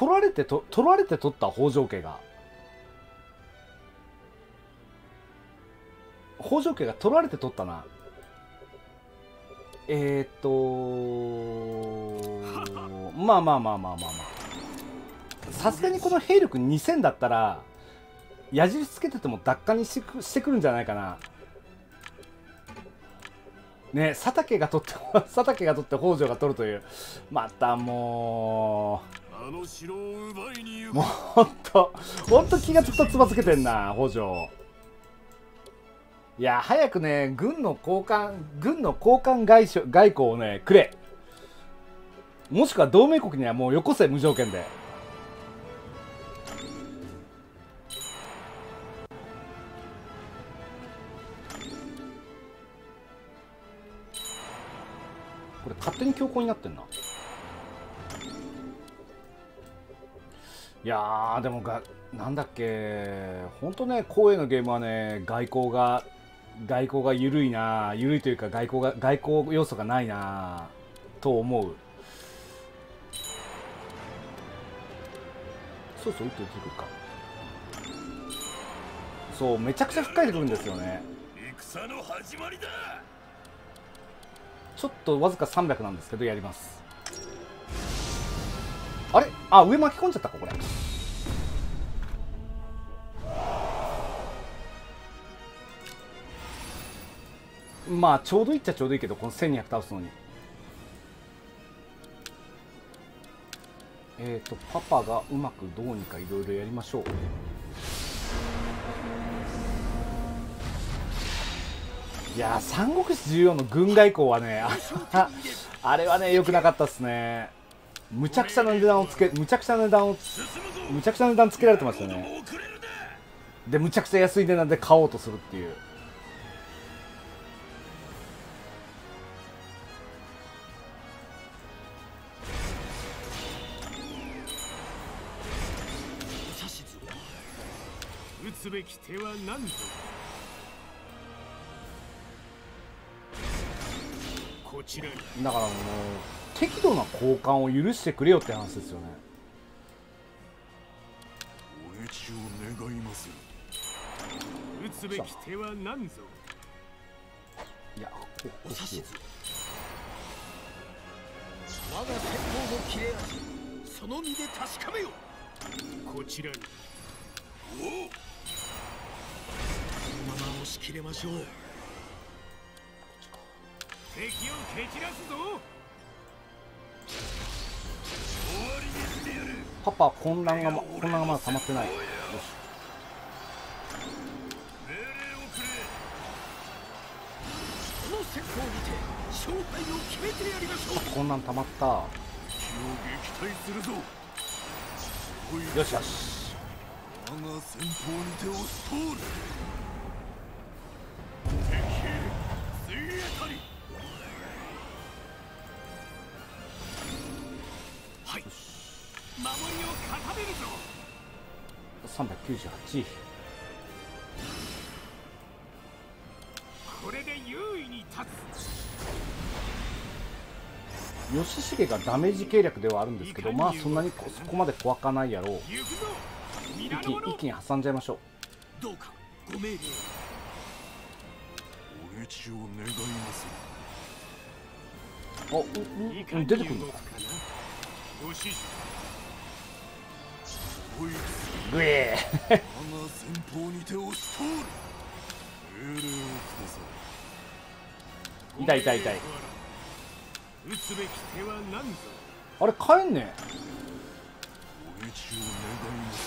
取られてと取られて取った北条家が。北条家が取られて取ったな。えー、っと まあまあまあまあまあまあ。さすがにこの兵力2000だったら矢印つけてても奪還にしてくるんじゃないかな。ね佐竹が取って 佐竹が取って北条が取るという。またもうもうほんとほんと気がつくとつばつけてんな北条。いや早くね軍の交換軍の交換外外交をねくれ。もしくは同盟国にはもうよこせ無条件で。これ勝手に強行になってんな。いやーでもがなんだっけ本当ね光栄のゲームはね外交が外交が緩いな緩いというか外交が外交要素がないなと思う。そうそう打って打ってくるか。そうめちゃくちゃ引っかいてくるんですよね。戦の始まりだ。ちょっとわずか300なんですけどやりますあれ？あ上巻き込んじゃったかこれ。まあちょうどいいっちゃちょうどいいけどこの1200倒すのに。えっ、ー、とパパがうまくどうにかいろいろやりましょう。いや三国志14の軍外交はねああれはね良くなかったっすね。むちゃくちゃな値段をつけむちゃくちゃな値段をむちゃくちゃな値段つけられてましたね。でむちゃくちゃ安い値段で買おうとするっていう。打つべき手は何ぞだからもう適度な交換を許してくれよって話ですよね。お討ちを願いまする打つべき手は何ぞ。いやこお指図。我が鉄砲の切れ味その身で確かめよこちらに。このまま押し切れましょう敵を蹴散らすぞ。パパ混乱がま混乱がまだ溜まってない。よし。この戦法にて勝敗を決めてやりましょう。混乱溜まった敵を撃退するぞ。おいよしよし。我が先方にて押し通るはい。守りを固めるぞ。398これで優位に立つ。吉重がダメージ計略ではあるんですけどまあそんなにこそこまで怖かないやろう。一気に一気に挟んじゃいましょどうかご命令を。お討ちを願いますうおうん出てくるの？かグエー。痛い痛い痛い。あれ帰んねお討ちを願います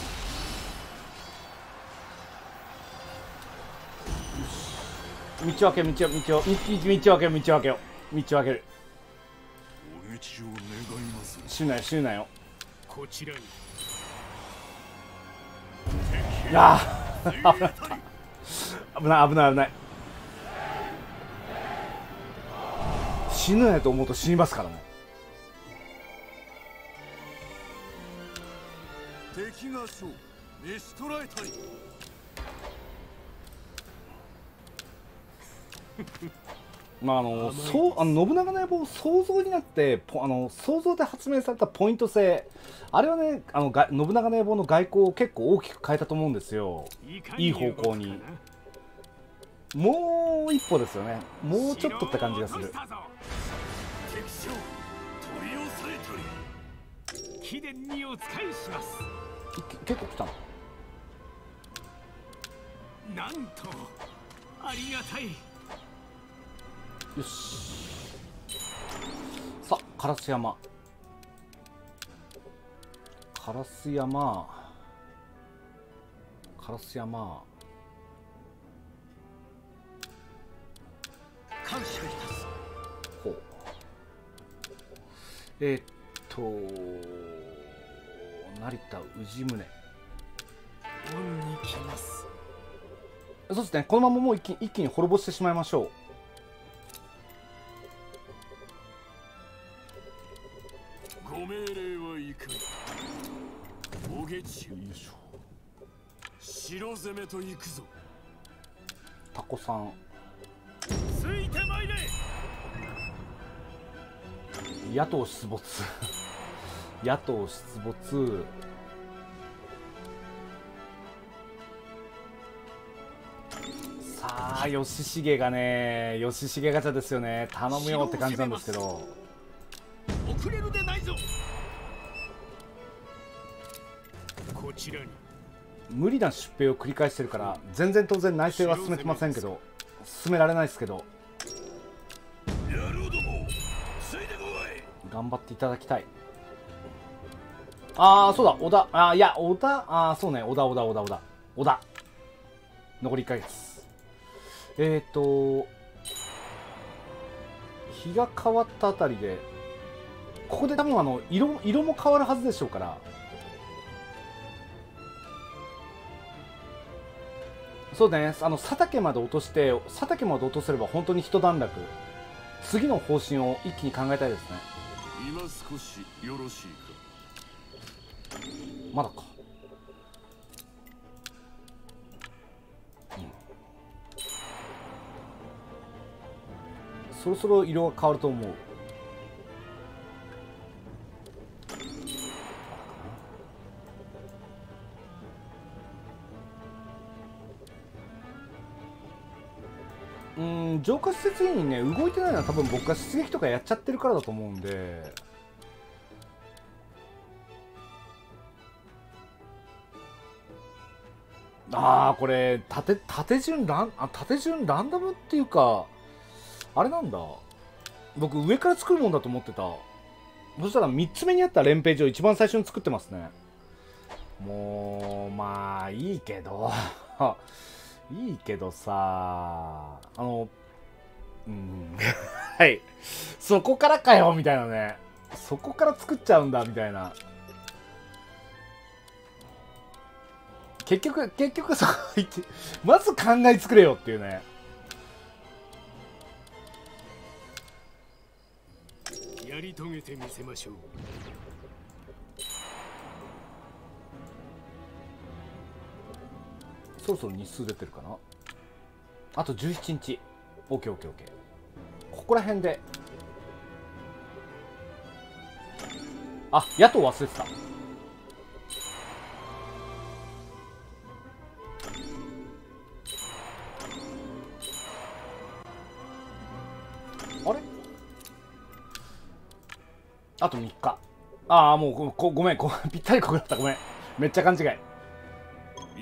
道分け道分け道を道道道分け道を。道分ける。お討ちを願います死ぬなよ死ぬなよこちらに。いやー 危ない危ない危ない。死ぬなよと思うと死にますからね。敵が勝召し捕らえたり まああのそうあの信長の野望想像になってポあの想像で発明されたポイント制あれはねあのが信長の野望の外交を結構大きく変えたと思うんですよ。かいい方向に。もう一歩ですよね。もうちょっとって感じがする。結構来たのなんとありがたいよし。さあ烏山。烏山。烏山。感謝いたすほう。えー、っと成田氏宗。恩に来ます。そうですね。このままもう一気一気に滅ぼしてしまいましょご攻めと行くぞ。タコさん。ついてまいれ。野党出没。野党出没。さあ吉重がね吉重ガチャですよね。頼むよって感じなんですけど。遅れるでないぞ。こちらに無理な出兵を繰り返してるから全然当然内政は進めてませんけど進められないですけど頑張っていただきたい。ああそうだ小田。あーいや小田ああそうね小田小田小田小田。小田。残り1ヶ月えっ、ー、と日が変わったあたりでここで多分あの色色も変わるはずでしょうからそうね。あの佐竹まで落として佐竹まで落とせれば本当に一段落。次の方針を一気に考えたいですね。今少しよろしいか？まだか。そろそろ色が変わると思ううん浄化施設にね動いてないのは多分僕が出撃とかやっちゃってるからだと思うんで。ああこれ縦縦順ランあ縦順ランダムっていうかあれなんだ。僕上から作るもんだと思ってた。そしたら3つ目にあった連ページを一番最初に作ってますね。もうまあいいけど。いいけどさあのうん はい。そこからかよみたいなね。そこから作っちゃうんだみたいな。結局結局そこ行ってまず考え作れよっていうね。やり遂げてみせましょう。そろそろ日数出てるかな？あと17日。OKOKOK ここら辺で。あ野党忘れてた。あれ？あと3日。ああもうごごごめん。ぴったりここだった。ごめん。めっちゃ勘違い。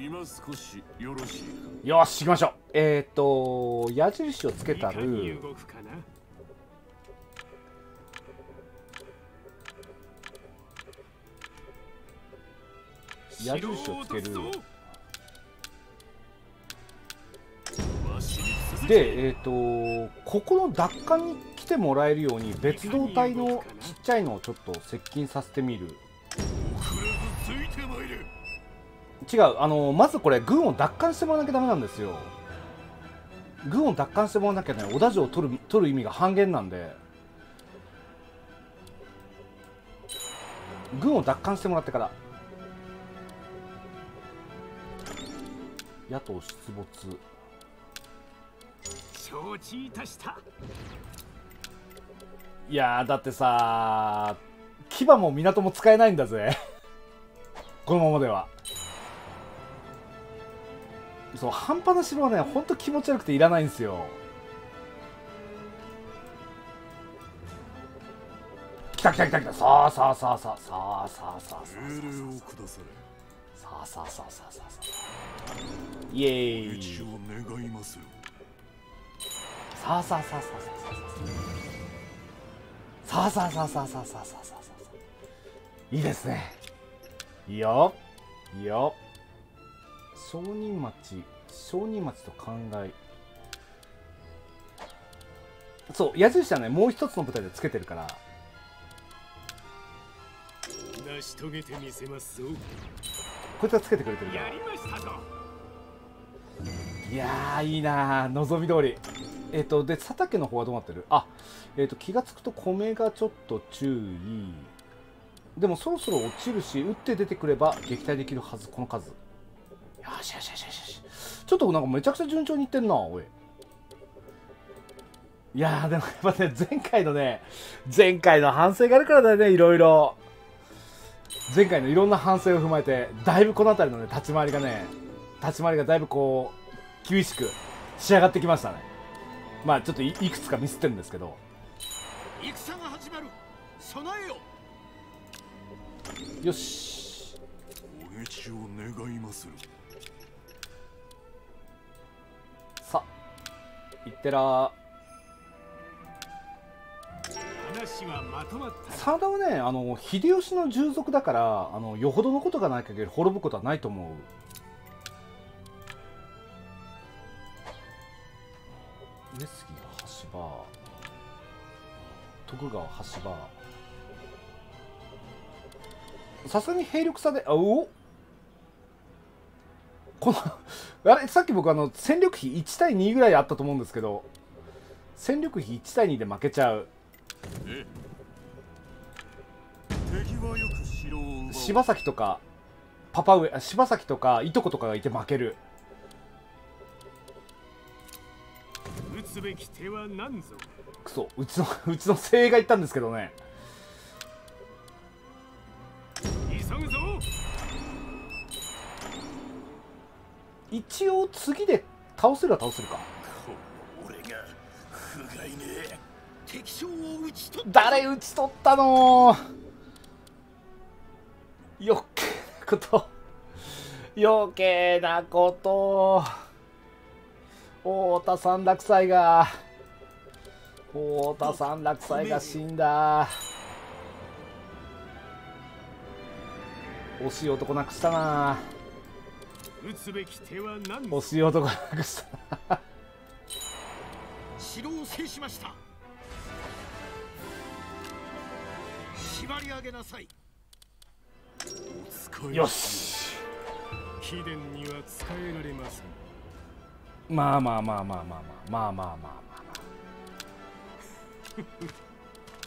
今少しよろしいか？よし行きましょう。えっ、ー、と矢印をつけたる。動くかな？矢印をつける。でえっ、ー、とここの奪還に来てもらえるように別動隊のちっちゃいのをちょっと接近させてみる違うあのまずこれ軍を奪還してもらわなきゃダメなんですよ。軍を奪還してもらわなきゃね小田城を取る取る意味が半減なんで。軍を奪還してもらってから。野党出没。承知いたした。いやーだってさ牙も港も使えないんだぜ。このままではそう半端な城はねほんと気持ち悪くていらないんですよ。来た来た来た来た。さあさあさあさあさあさあさあさあ命令を下されさあさあさあさあさあさあイエーイ。一を願いまするさあさあさあさあさあさあさあさあさあさあさあさあさあさあさあさあさあいいですねいいよいいよ商人町商人町と考え。そう矢印はねもう一つの舞台でつけてるから。成し遂げてみせますぞ。こいつはつけてくれてるやりましたぞ。いやーいいなー望み通り。えっ、とで佐竹の方はどうなってる？あえっ、と気がつくと米がちょっと注意。でもそろそろ落ちるし打って出てくれば撃退できるはずこの数よしよしよしよしよし。ちょっとなんかめちゃくちゃ順調にいってんなおい。いやーでもやっぱね前回のね前回の反省があるからだよねいろいろ。前回のいろんな反省を踏まえてだいぶこの辺りのね立ち回りがね立ち回りがだいぶこう厳しく仕上がってきましたね。まあちょっといいくつかミスってるんですけど。戦が始まる。備えよ。よし。お撃を願いまするいってら。話はまとまった。真田はねあの秀吉の従属だからあのよほどのことがない限り滅ぶことはないと思う。上杉が橋場徳川橋場さすがに兵力差であおこのあれさっき僕あの戦力比1対2ぐらいあったと思うんですけど戦力比1対2で負けちゃう。ええ敵はよく城を奪おう柴崎とかパパ上あ柴崎とかいとことかがいて負ける。打つべき手は何ぞ。クソうちの うちの精鋭が言ったんですけどね。急ぐぞ一応次で倒せるは倒せるか。誰打ち取ったの？余計なこと。余計なこと。太田三落斎が。太田三落斎が死んだ。惜しい男なくしたな打つべき手は何ぞ。惜しい男なくした。な城を制しました。縛り上げなさい。使い。よし。貴殿には使えられません。まあまあまあまあまあまあまあまあまあまあまあ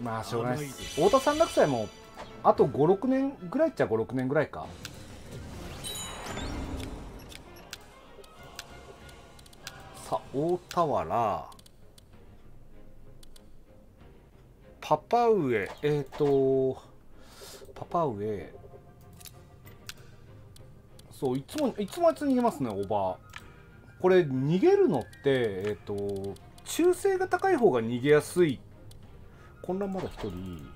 まあしょうがないです太田三落斎もあと56年ぐらいっちゃ56年ぐらいかさ大田原。パパ上。えっ、ー、とパパ上。そういつもいつもあいつ逃げますねおば。これ逃げるのってえっ、と中性が高い方が逃げやすい。混乱まだ1人。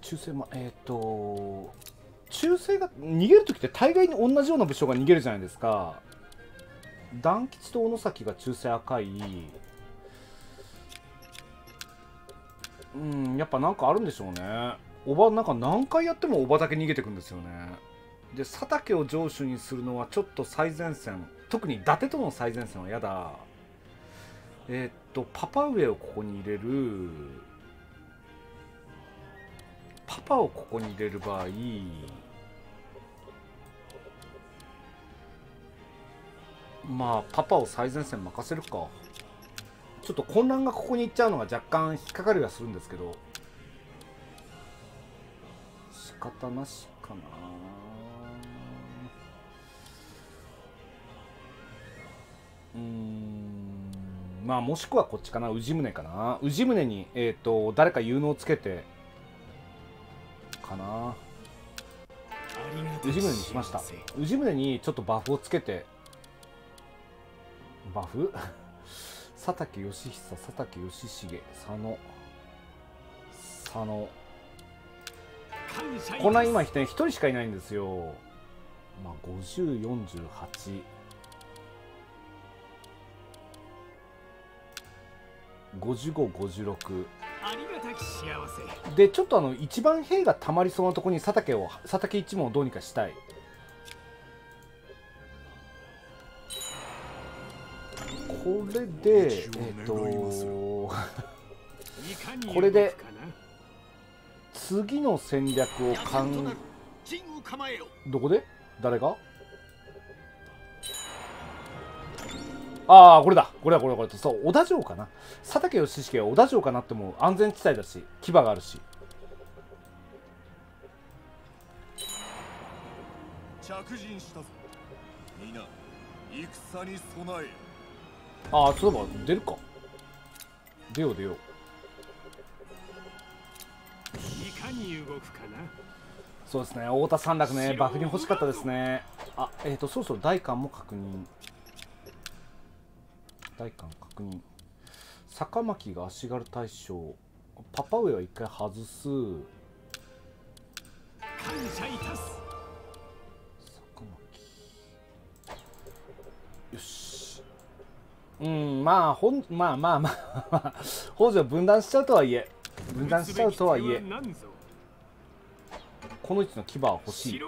中性まえっ、と中性が逃げる時って大概に同じような武将が逃げるじゃないですか。団吉と小野崎が中性赤い。うんやっぱなんかあるんでしょうね。おばなんか何回やってもおばだけ逃げてくんですよね。で佐竹を城主にするのはちょっと最前線。特に伊達との最前線は嫌だ。えーっとパパ上をここに入れる。パパをここに入れる場合。まあパパを最前線任せるか。ちょっと混乱がここに行っちゃうのが若干引っかかりはするんですけど。仕方なしかな。うーん。まあもしくはこっちかな。氏宗かな。氏宗にえっ、と誰か有能つけてかな。氏宗にしました。氏宗にちょっとバフをつけてバフ？佐竹義久佐竹義重佐野。佐野。こんな今人一人しかいないんですよ。まあ5048 5556ありがたき幸せ。でちょっとあの一番兵がたまりそうなところに佐竹を佐竹一門をどうにかしたいこれでえっ、とこれで次の戦略を考えどこで？誰が？ああこれだ。これだこれだこれだ。そう小田城かな。佐竹義重は小田城かなっても安全地帯だし牙があるし。着陣したぞ。皆戦に備えよ。ああそういえば出るか。出よう出よう。いかに動くかな。そうですね。太田三楽ねバフに欲しかったですね。あえっ、ー、とそろそろ大官も確認。大官確認。坂巻が足軽大将。パパ上は一回外す。感謝いたす。坂巻。よしうんまあほんまあまあまあまあ北条分断しちゃうとはいえ分断しちゃうとはいえこの位置の牙は欲しい。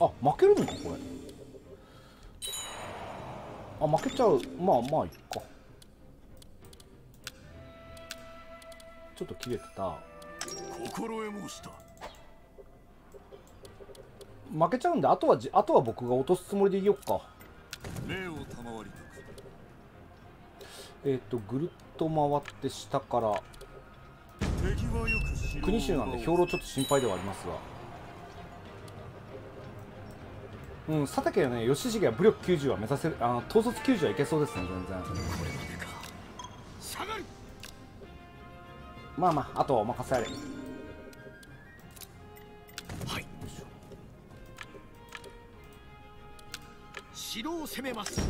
あ負けるの？かこれ。あ負けちゃう。まあまあいっか。ちょっと切れてた。心得申した負けちゃうんであとはじあとは僕が落とすつもりでいよっか。えっ、とぐるっと回って下から。国衆なんで兵糧ちょっと心配ではありますが。うん佐竹はね吉重は武力90は目指せるあの統率90はいけそうですね全然。まあまああとはお任せあれ城を攻めます。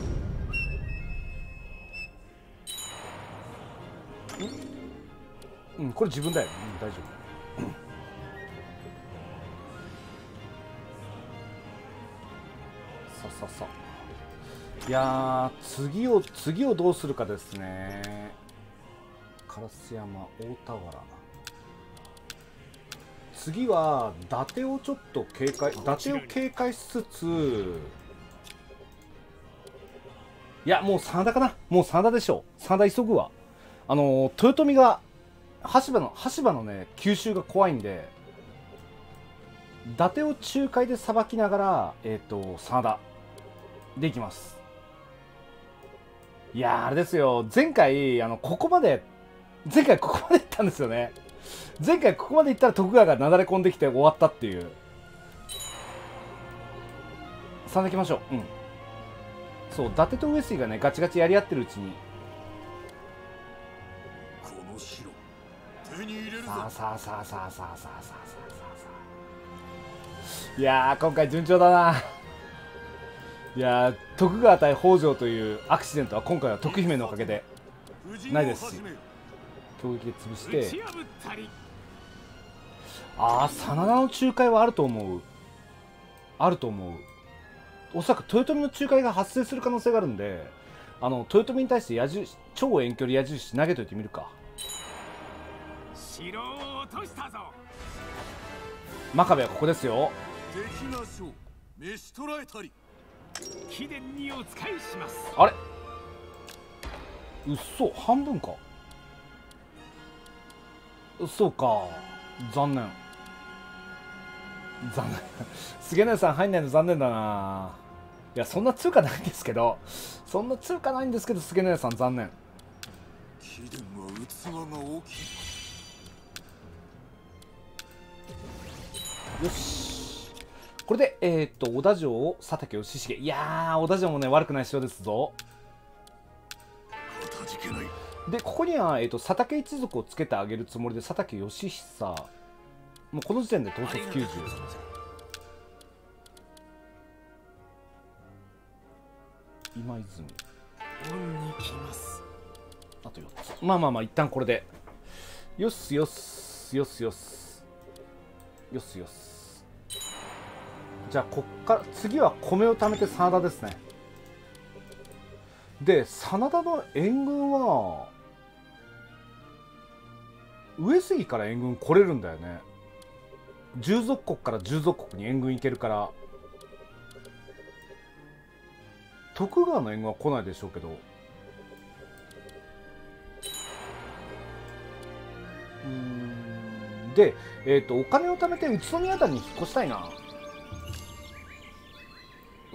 うんこれ自分だよ、うん、大丈夫。さささいやー次を次をどうするかですね。烏山大田原。次は伊達をちょっと警戒伊達を警戒しつついやもう真田かな。もう真田でしょう。真田急ぐわ。あの豊臣が羽柴の羽柴のね吸収が怖いんで伊達を仲介でさばきながらえっ、と真田でいきます。いやーあれですよ。前回あのここまで前回ここまで行ったんですよね。前回ここまで行ったら徳川がなだれ込んできて終わったっていう。真田行きましょう。うん。そう伊達と上杉がねガチガチやり合ってるうちに。この城手に入れるぞ。さあさあさあさあさあさあさあさあさあ。いやー今回順調だな。いやー徳川対北条というアクシデントは今回は徳姫のおかげでないですし。攻撃で潰し打てああ真田の仲介はあると思う。あると思うおそらく豊臣の仲介が発生する可能性があるんであの豊臣に対して矢印超遠距離矢印投げといてみるか。城を落としたぞ。真壁はここですよ。敵な将召し捕らえたり。貴殿にお使いします。あれ？うっそ半分か。そうか。残念。残念。菅根さん入んないの残念だないやそんな通貨ないんですけどそんな通貨ないんですけど菅根さん残念。貴殿は器が大きい。よし。これでえー、っと小田城を佐竹義重。いやー小田城もね悪くない城ですぞ。でここには、えー、と佐竹一族をつけてあげるつもりで佐竹義久。もうこの時点で統率90今泉。恩に来ますあと4つ。まあまあまあ一旦これで。よしよしよしよし。よしよし。じゃあこっから次は米を貯めて真田ですね。で真田の援軍は上杉から援軍来れるんだよね。従属国から従属国に援軍行けるから徳川の援軍は来ないでしょうけど。うん。で、えー、とお金を貯めて宇都宮辺りに引っ越したいな。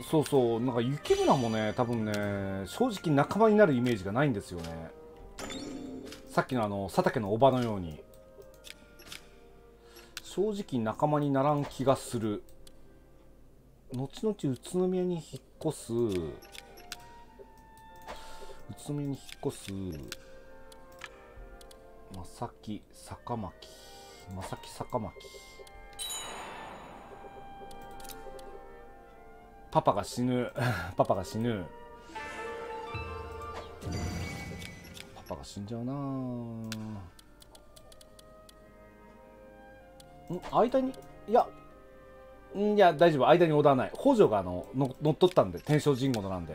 そうそう。なんか雪村もね多分ね正直仲間になるイメージがないんですよね。さっきのあの佐竹の叔母のように。正直仲間にならん気がする。後々宇都宮に引っ越す。宇都宮に引っ越す。正木坂巻。正木坂巻。パパが死ぬ。パパが死ぬ。パパが死んじゃうな。ぁん間にいやいや大丈夫。間にオーダーない。北条があのの乗っ取ったんで天正神護のなんで。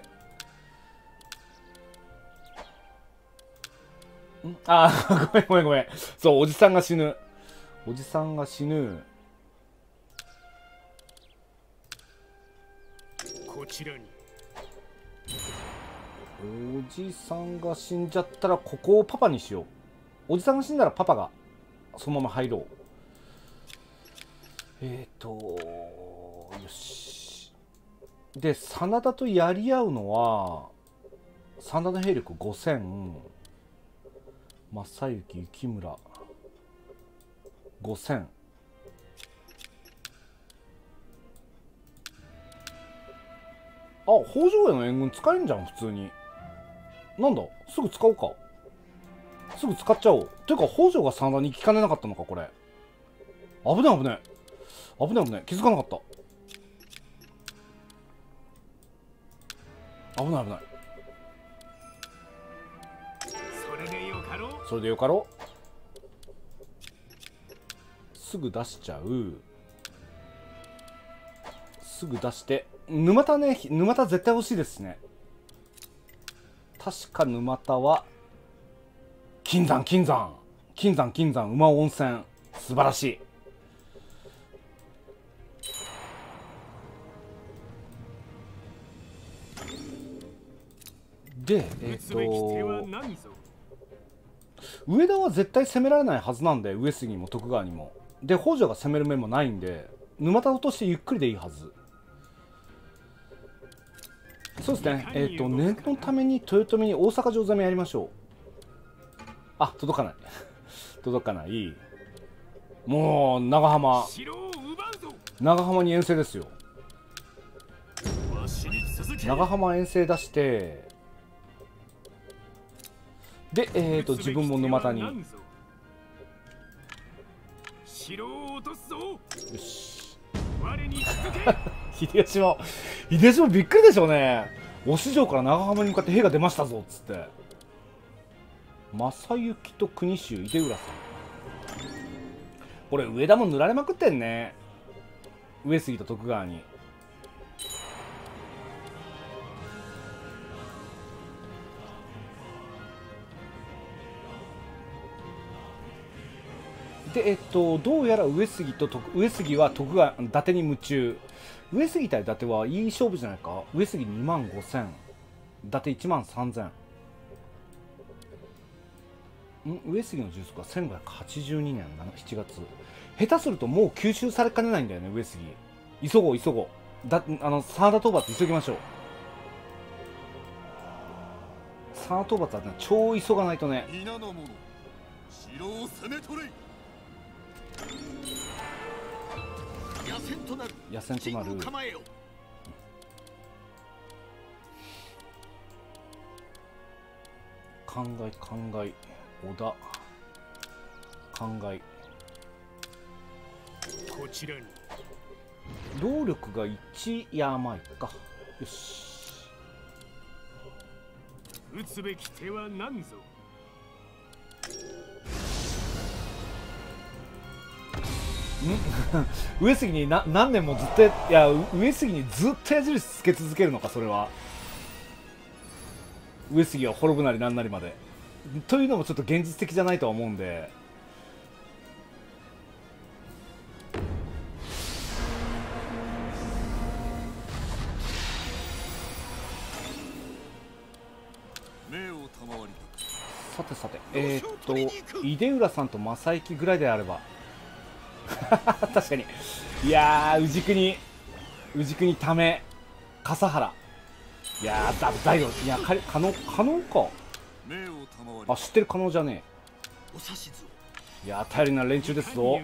ん？あー ごめんごめんごめん。そうおじさんが死ぬ。おじさんが死ぬ。こちらに。おじさんが死んじゃったらここをパパにしよう。おじさんが死んだらパパがそのまま入ろうえっ、ー、とよし。で真田とやり合うのは真田の兵力5000正幸幸村5000あ北条への援軍使えるんじゃん普通に。なんだすぐ使おうか。すぐ使っちゃおう。ていうか北条が真田に聞かねなかったのかこれ。危ない危ない。危ない危ない。気づかなかった。危ない危ない。それでよかろう。それでよかろすぐ出しちゃう。すぐ出して。沼田ね沼田絶対欲しいですね。確か沼田は金山金山。金山金山馬温泉。素晴らしいでえっ、と上田は絶対攻められないはずなんで上杉も徳川にも。で北条が攻める面もないんで沼田落としてゆっくりでいいはず。そうですね。えっ、と念のために豊臣に大阪城攻めやりましょう。あ届かない。届かない。もう長浜。長浜に遠征ですよ。長浜遠征出してでえっ、と自分も沼田に。よし。秀吉も秀吉もびっくりでしょうね。忍城から長浜に向かって兵が出ましたぞっつって。正幸と国衆出浦さん。これ上田も塗られまくってんね。上杉と徳川にでえっとどうやら上杉と徳上杉は徳川伊達に夢中。上杉対伊達はいい勝負じゃないか？上杉2万5000伊達1万3000ん？上杉の充足は1582年7月。下手するともう吸収されかねないんだよね上杉。急ごう急ごう。だあの真田討伐急ぎましょう。真田討伐は、ね、超急がないとね。皆の者城を攻め取れ。野戦となる。野戦となる。構えよ考え考え織田考えこちらに。労力が1山いか。よし。打つべき手は何ぞ 上杉にな何年もずっとやいやう上杉にずっと矢印つけ続けるのかそれは。上杉は滅ぶなりなんなりまで。というのもちょっと現実的じゃないとは思うんで。さてさてえー、っと出浦さんと正幸ぐらいであれば 確かに。いやー氏国。氏国ため。笠原。いやーだ大悟。いやか可能可能か。あ知ってる可能じゃねえ。いやー頼りな連中ですぞ。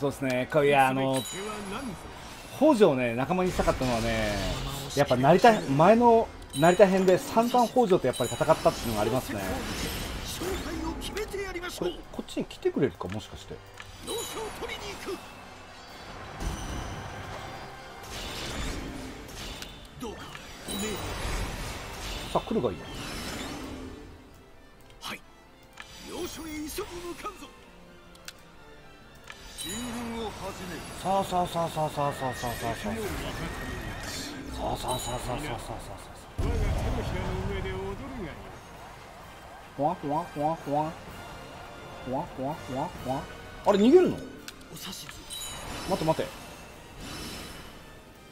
そうですね。こいやあの北条をね仲間にしたかったのはねやっぱ成田前の成田編で散々北条とやっぱり戦ったっていうのがありますね。これこっちに来てくれるかもしかして？さあ来るがいいはい。要所へ急ぎ向かうぞ進軍を始めるさあさあさあさあさあさあさあさあさあさあさあさあさあさあさあさあさあ我が手のひらの上で踊るがいいほわほわほわほわほわほわほわほわあれ逃げるのお指図待て待て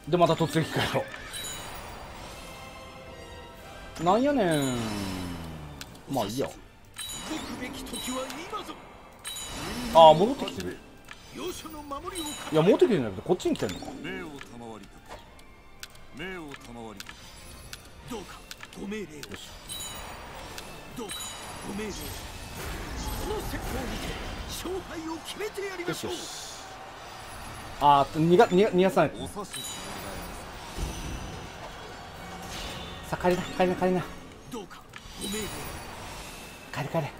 でまた突撃かよなんやねんまあいいやああ戻ってきてるいや戻ってきてるんじゃなくてこっちに来てんの。か命を賜りたく命を賜りたくどうかご命令をどうかご命令をこの戦法にて勝敗を決めてやりまし。ょうああ逃が逃が逃がさない。さあ帰りな帰りな帰りな。どうか。ご命令を。帰れ帰れ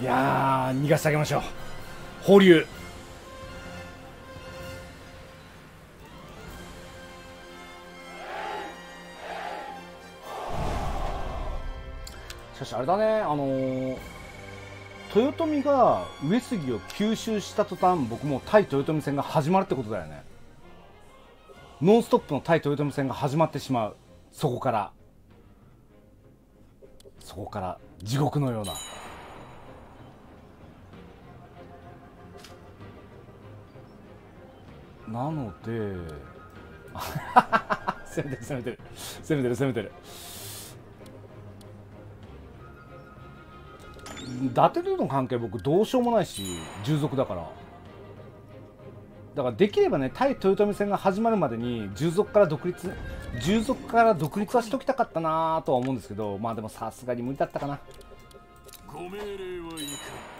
いやー逃がしてあげましょう。放流。しかしあれだねあのー豊臣が上杉を吸収した途端僕も対豊臣戦が始まるってことだよね。ノンストップの対豊臣戦が始まってしまう。そこからそこから地獄のような。なので 攻めてる攻めてる攻めてる攻めてる。伊達との関係僕どうしようもないし従属だから。だからできればね対豊臣戦が始まるまでに従属から独立従属から独立はしときたかったなとは思うんですけどまあでもさすがに無理だったかな。ご命令はいか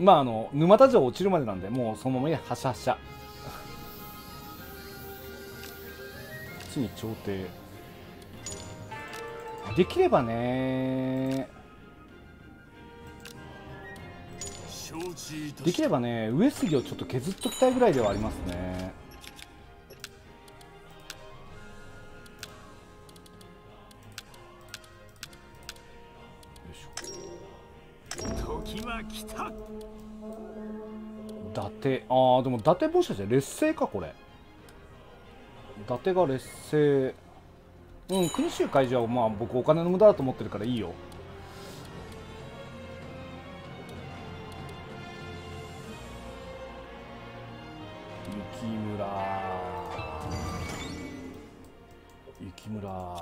まああの沼田城落ちるまでなんでもうそのままいいや発射発射地に朝廷できればね。できればね上杉をちょっと削っときたいぐらいではありますね。よいしょ。時は来た達ああでも伊達もしかして劣勢かこれ。伊達が劣勢。うん国衆開示はまあ僕お金の無駄だと思ってるからいいよ。雪村。雪村。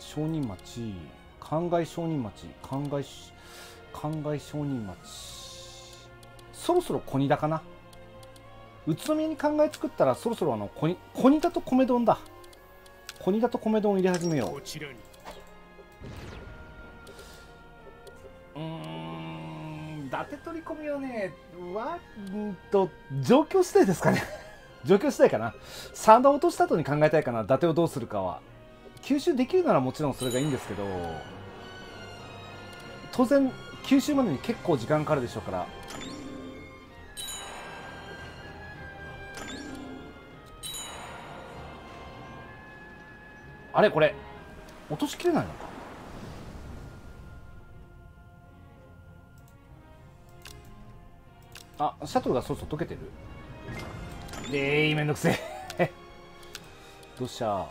商人町。灌漑商人町。灌漑灌漑商人町。そろそろ小煮だかな。宇都宮に考え作ったらそろそろあの小煮小煮だと米丼だ。小煮だと米丼を入れ始めよう。うーん伊達取り込みはねわんと状況次第ですかね。状況次第かな。サンダー落とした後に考えたいかな。伊達をどうするかは。吸収できるならもちろんそれがいいんですけど。当然吸収までに結構時間かかるでしょうからあれこれ。落としきれないのか。あシャトルがそろそろ溶けてる。えー、めんどくせえ。どうした？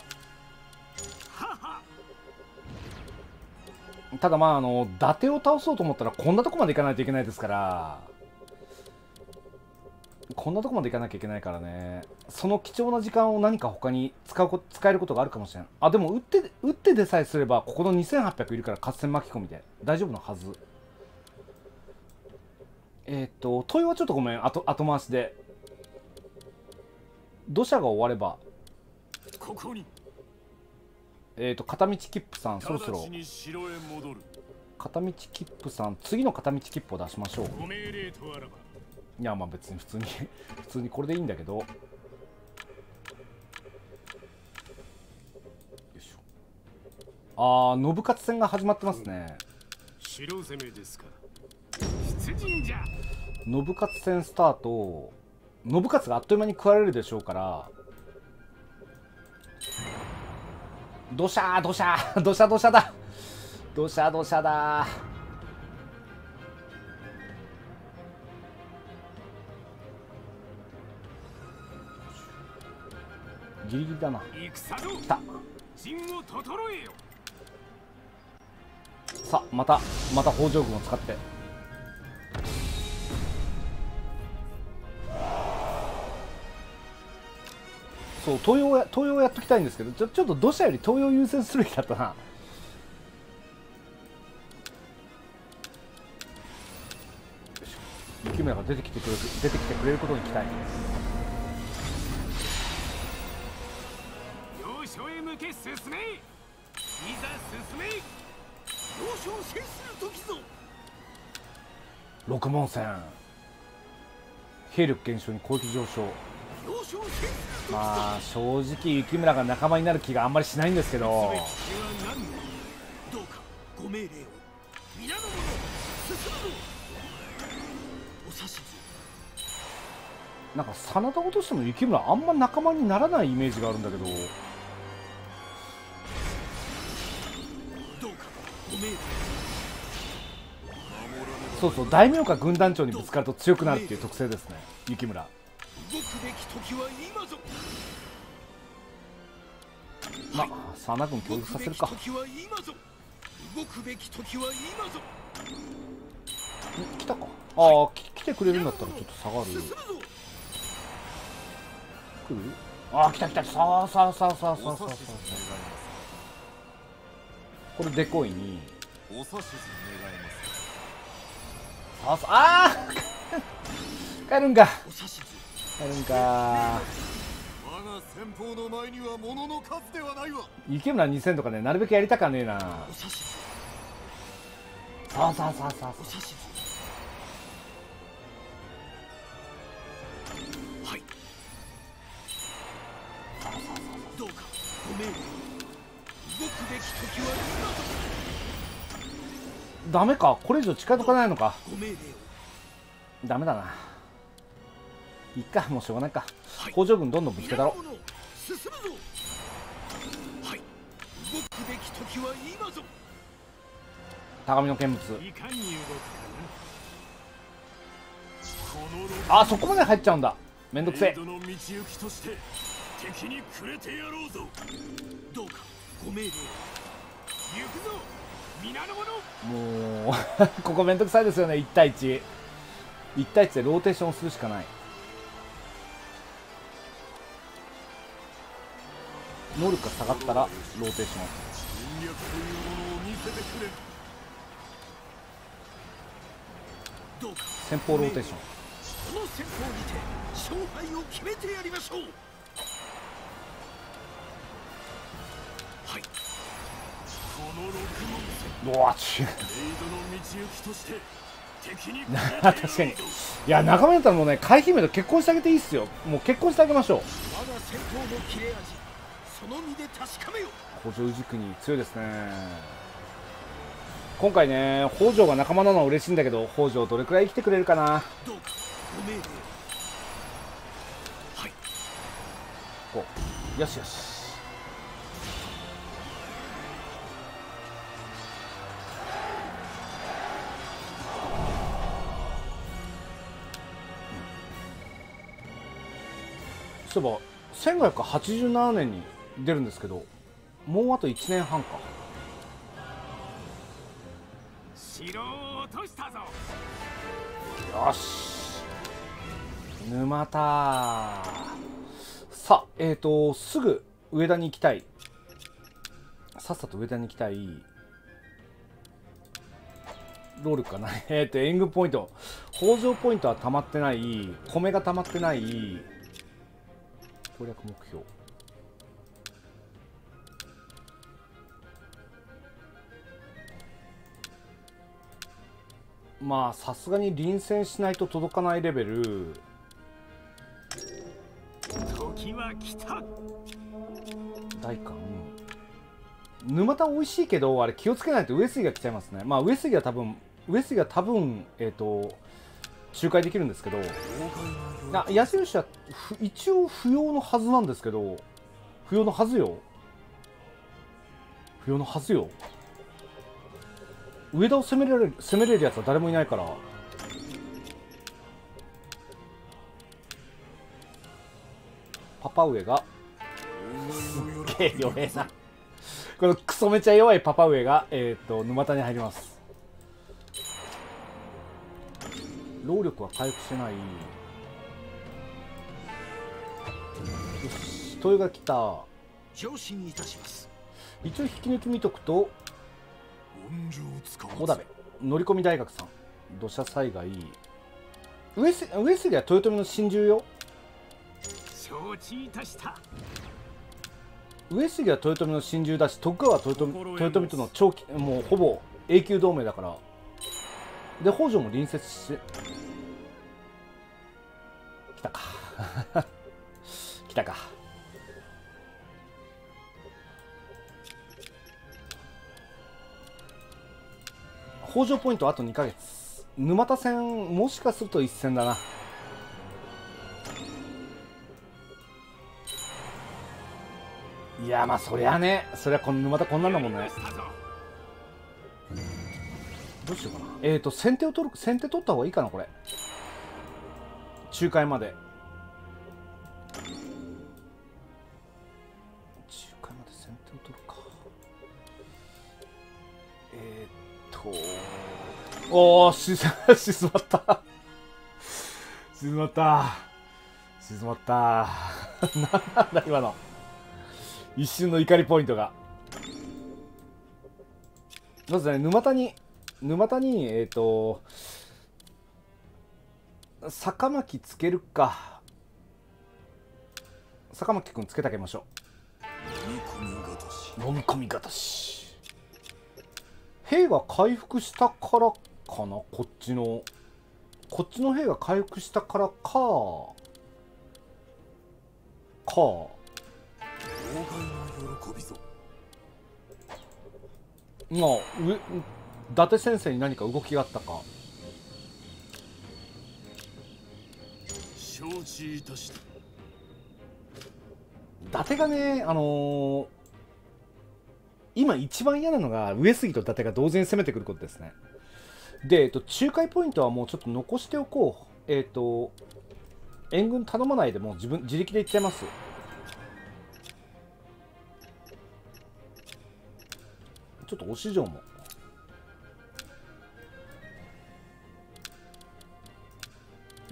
ただまああの伊達を倒そうと思ったらこんなとこまで行かないといけないですから。こんなとこまで行かなきゃいけないからね。その貴重な時間を何か他に使うこ使えることがあるかもしれん。あでも打って打ってでさえすればここの2800いるから合戦巻き込みで大丈夫のはず。えーっと問いはちょっとごめん。後後回しで。土砂が終われば。ここに。えーっと片道切符さんそろそろ。片道切符さん次の片道切符を出しましょう。ご命令とあらばいやまあ別に普通に 普通にこれでいいんだけど。よいしょ。あー信勝戦が始まってますね。城攻めですか。出陣じゃ。信勝戦スタート。信勝があっという間に食われるでしょうから。どしゃーどしゃーどしゃどしゃだ。どしゃどしゃだギリギリだな。来た。さあまたまた北条軍を使って。そう東洋や東洋やっときたいんですけどちょちょっと土砂より東洋優先するべきだったな。雪村が出てきてくれる出てきてくれることに期待要所へ向け進めいざ進め要所を制する時ぞ六門戦兵力減少に攻撃上昇。まあ正直雪村が仲間になる気があんまりしないんですけど。どうかご命令を皆の者進むぞお指図なんか真田としても雪村あんま仲間にならないイメージがあるんだけど。そうそう大名か軍団長にぶつかると強くなるっていう特性ですね。雪村。動くべき時は今ぞまあ真田軍協力させるか。来たか。ああ来てくれるんだったらちょっと下がる来る？ああ来た来た。さあさあさあさあさあさあさあ。これデコイに。お指図願います。さあさあ帰るんか。帰るんか。我がの前には物の数ではないわ。雪村2000とかねなるべくやりたかねえな。さあさあさあさあ。はい。どうかご命令を。動くべき時はダメか。これ以上近づかないのか。ダメだな。いっか。もうしょうがないか。はい。北条軍どんどんぶつけたろ。はい。動くべき時は今ぞ。高みの見物。あそこまで入っちゃうんだ。めんどくせえ。どうかご命令。をな行くぞ。皆の者。もうここめんどくさいですよね。1対11対1でローテーションするしかない。能力が下がったらローテーション。侵略というものを見せてくれどうか戦法ローテーション。この戦法にて勝敗を決めてやりましょうはい。この六門うわち程度の道行きとして敵にくれてなやろうぞ確かに。いや仲間だったらもうね海姫と結婚してあげていいっすよ。もう結婚してあげましょう。我が戦法の切れ味その身で確かめよ北条氏国強いですね。今回ね北条が仲間なのは嬉しいんだけど北条どれくらい生きてくれるかな。はい。こう。よしよしそういえば1587年に出るんですけどもうあと1年半か。城を落としたぞ。よし。沼田。さあえっ、ー、とすぐ上田に行きたい。さっさと上田に行きたい。ロールかな。えっと援軍ポイント。北条ポイントは溜まってない。米が溜まってない攻略目標。まあさすがに臨戦しないと届かないレベル。時は来た。大寒。沼田美味しいけどあれ気をつけないと上杉が来ちゃいますね。まあ上杉は多分上杉は多分えっ、と仲介できるんですけどあ矢印は一応不要のはずなんですけど不要のはずよ。不要のはずよ。上田を攻められる攻めれるやつは誰もいないから。パパ上が。すっげえ弱えな。このクソめちゃ弱いパパ上がえっ、ー、と沼田に入ります。労力は回復してない。し豊が来た。上進いたします。一応引き抜き見とくと小田部乗り込み大学さん。土砂災害。上杉は豊臣の心中よ。承知いたした。上杉は豊臣の心中だし徳川は豊臣豊臣との長期もうほぼ永久同盟だから。で北条も隣接して来たか。来たか。北条ポイントあと2ヶ月。沼田戦もしかすると一戦だな。いやまあそりゃねそりゃこの沼田こんなんだもんね。どうしようかな。えっ、ー、と先手を取る先手取った方がいいかなこれ。仲介までっ、ー、とおおし 静まった。静まった。静まった。何なんだ今の。一瞬の怒りポイントが。まずね沼田に沼田にえっ、ー、と坂巻つけるか。坂巻くんつけてあげましょう。飲み込みがたし飲み込み方し。兵が回復したからかな？こっちのこっちの兵が回復したからか。か。まあ上伊達先生に何か動きがあったか？承知いたした。伊達がねあのー今一番嫌なのが上杉と伊達が同時に攻めてくることですね。で、えっと、仲介ポイントはもうちょっと残しておこう。えっ、と援軍頼まないでもう自分自力で行っちゃいます。ちょっと押し城も。よ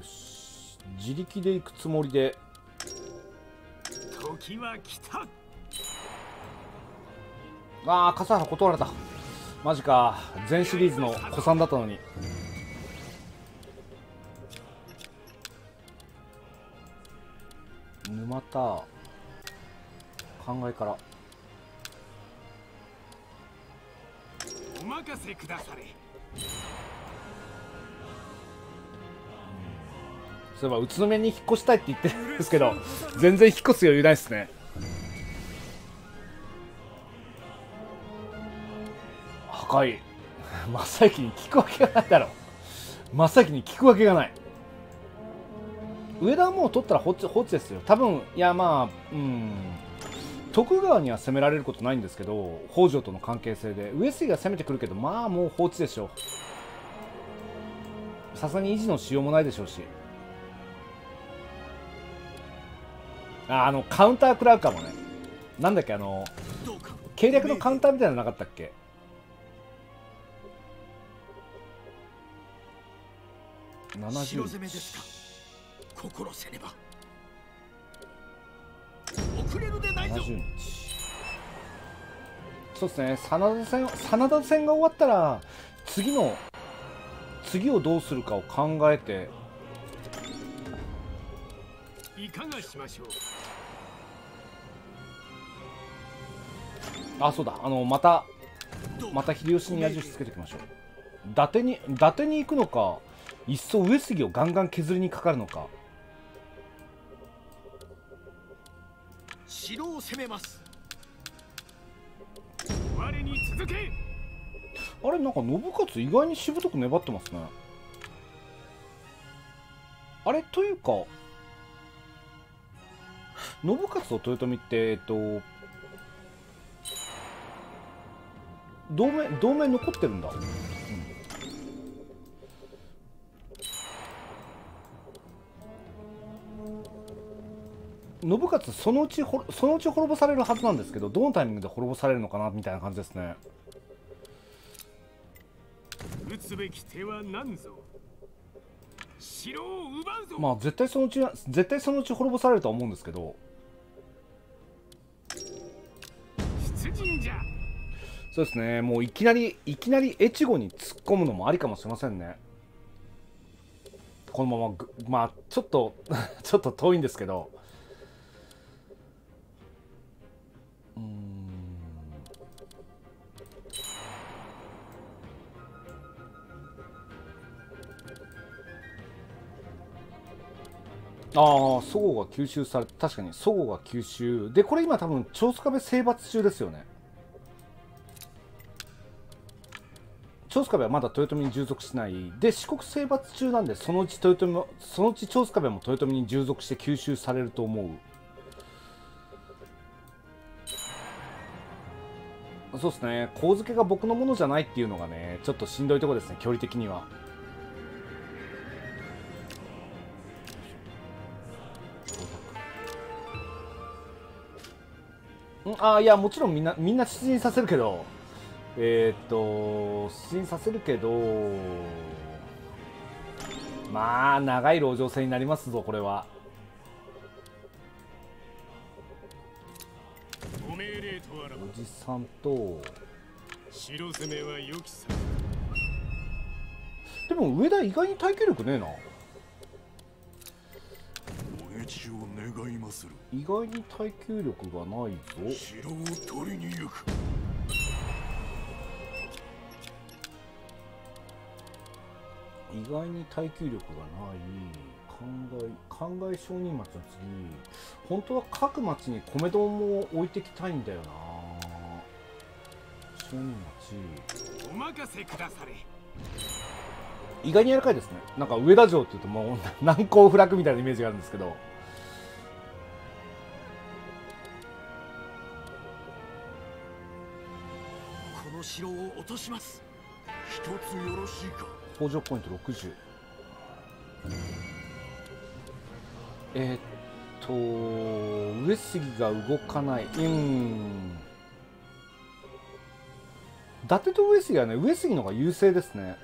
し。自力で行くつもりで。時は来た。ああ笠原断られた。マジか。全シリーズの古参だったのに。沼田考えから。お任せくだされ。そういえば宇都宮に引っ越したいって言ってるんですけど全然引っ越す余裕ないですね破壊 真っ先に聞くわけがないだろ。真っ先に聞くわけがない。上田はもう取ったら放置放置ですよ。多分いやまあうん。徳川には攻められることないんですけど北条との関係性で。上杉が攻めてくるけどまあもう放置でしょう。さすがに維持のしようもないでしょうし。ああのカウンター食らうかもね。なんだっけあの計略のカウンターみたいなのなかったっけ？70攻めですか。心せねば。遅れるでないぞ。70日そうですね。真田戦真田戦が終わったら次の次をどうするかを考えて。いかがしましょう。あそうだ。あのまたまた秀吉に矢印つけておきましょう。伊達に伊達に行くのかいっそ上杉をガンガン削りにかかるのか。城を攻めます。我に続け。あれなんか信勝意外にしぶとく粘ってますね。あれというか信勝と豊臣ってえっと同盟同盟残ってるんだ、信勝そのうちほそのうち滅ぼされるはずなんですけどどのタイミングで滅ぼされるのかなみたいな感じですね。打つべき手は何ぞ。城を奪うぞ、まあ絶対そのうち絶対そのうち滅ぼされるとは思うんですけど。出陣じゃ。そうですね。もういきなりいきなり越後に突っ込むのもありかもしれませんね。このままぐまあちょっと ちょっと遠いんですけどああそごうが吸収され確かにそごうが吸収。でこれ今多分長須壁征伐中ですよね。長須壁はまだ豊臣に従属しない。で四国征伐中なんでそのうち豊臣もそのうち長須壁も豊臣に従属して吸収されると思う。そうですね。神付けが僕のものじゃないっていうのがねちょっとしんどいとこですね距離的には。んあいやもちろんみんなみんな出陣させるけどえーっと出陣させるけどまあ長い籠城戦になりますぞこれは。ご命令とあらば。おじさんと。城攻めは良きさでも上田意外に耐久力ねえな。お願いまする。意外に耐久力がないぞ。城を取りに行く。意外に耐久力がない考え商人町の次本当は各町に米丼も置いてきたいんだよな。商人町お任せくだされ。意外に柔らかいですね。なんか上田城っていうともう 難攻不落みたいなイメージがあるんですけど。この城を落とします。一つよろしいか。北条ポイント60えーっと上杉が動かない。うん。伊達と上杉はね上杉の方が優勢ですね。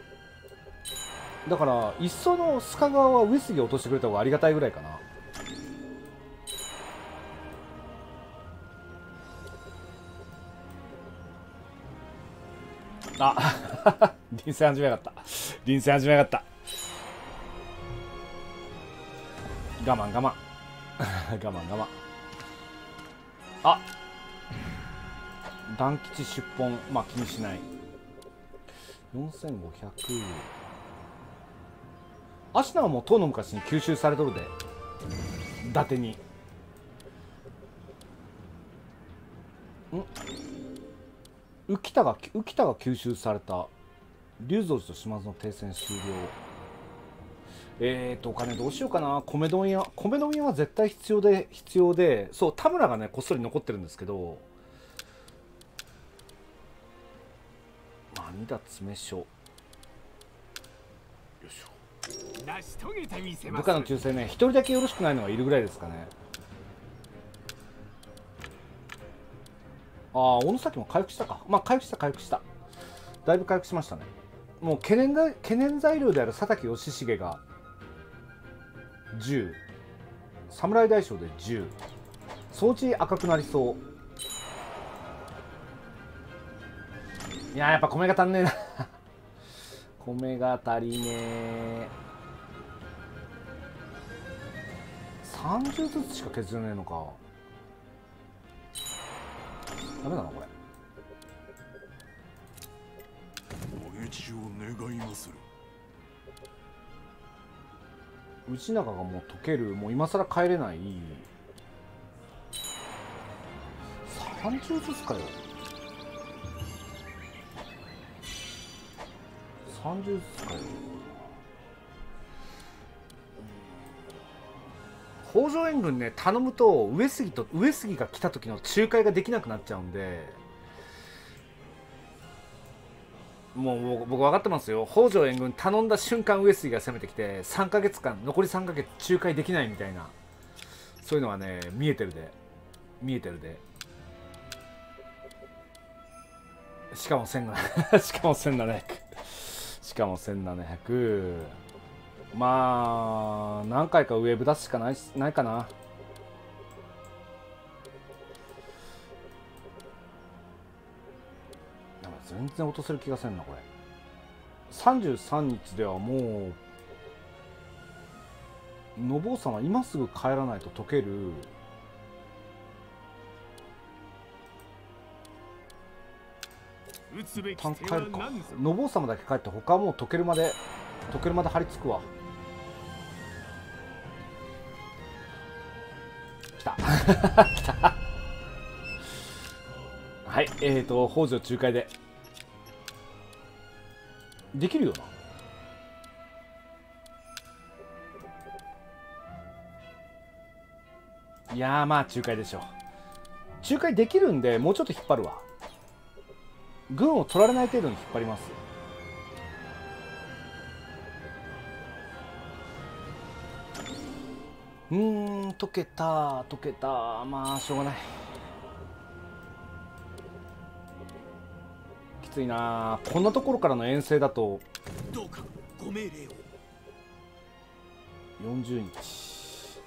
だからいっその須賀川は上杉を落としてくれた方がありがたいぐらいかな。あ 臨戦始めやがった。臨戦始めやがった。我慢我慢。我慢 我慢。あ団吉出本まあ気にしない。4500アシナはもう唐の昔に吸収されとるで。伊達に。ん？浮田が浮田が吸収された。龍蔵寺と島津の停戦終了。えーとお金どうしようかな。米問屋米問屋は絶対必要で必要でそう田村がねこっそり残ってるんですけどまあ二田詰所。よいしょ。成し遂げてみせます。部下の忠誠ね一人だけよろしくないのがいるぐらいですかね。ああ小野崎も回復したか。まあ回復した回復した。だいぶ回復しましたね。もう懸念だ懸念材料である佐竹義重が10侍大将で10そのうち赤くなりそう。いややっぱ米が足んねえな。米が足りねえ。30ずつしか削れねえのか。ダメだなこれ。お討ちを願いまする。内中がもう溶けるもう今更帰れない。30ずつかよ。30ずつかよ。北条援軍ね頼むと上杉と上杉が来た時の仲介ができなくなっちゃうんで。もう僕分かってますよ。北条援軍頼んだ瞬間上杉が攻めてきて3ヶ月間残り3ヶ月仲介できないみたいな。そういうのはね見えてるで。見えてるで。しかも1700 しかも1700しかも1700まあ何回かウェブ出すしかないないかな。全然落とせる気がせんなこれ。33日ではもうのぼうさんは今すぐ帰らないと解ける。打つべき単手は帰るかのぼう様だけ帰って他はもう解けるまで解けるまで張り付くわ。来た。来た。はいえーと北条仲介でできるよな。いやまあ仲介でしょ仲介できるんでもうちょっと引っ張るわ。軍を取られない程度に引っ張ります。うん溶けた溶けた。まあしょうがない。きついな。こんなところからの遠征だと。どうかご命令を。40日。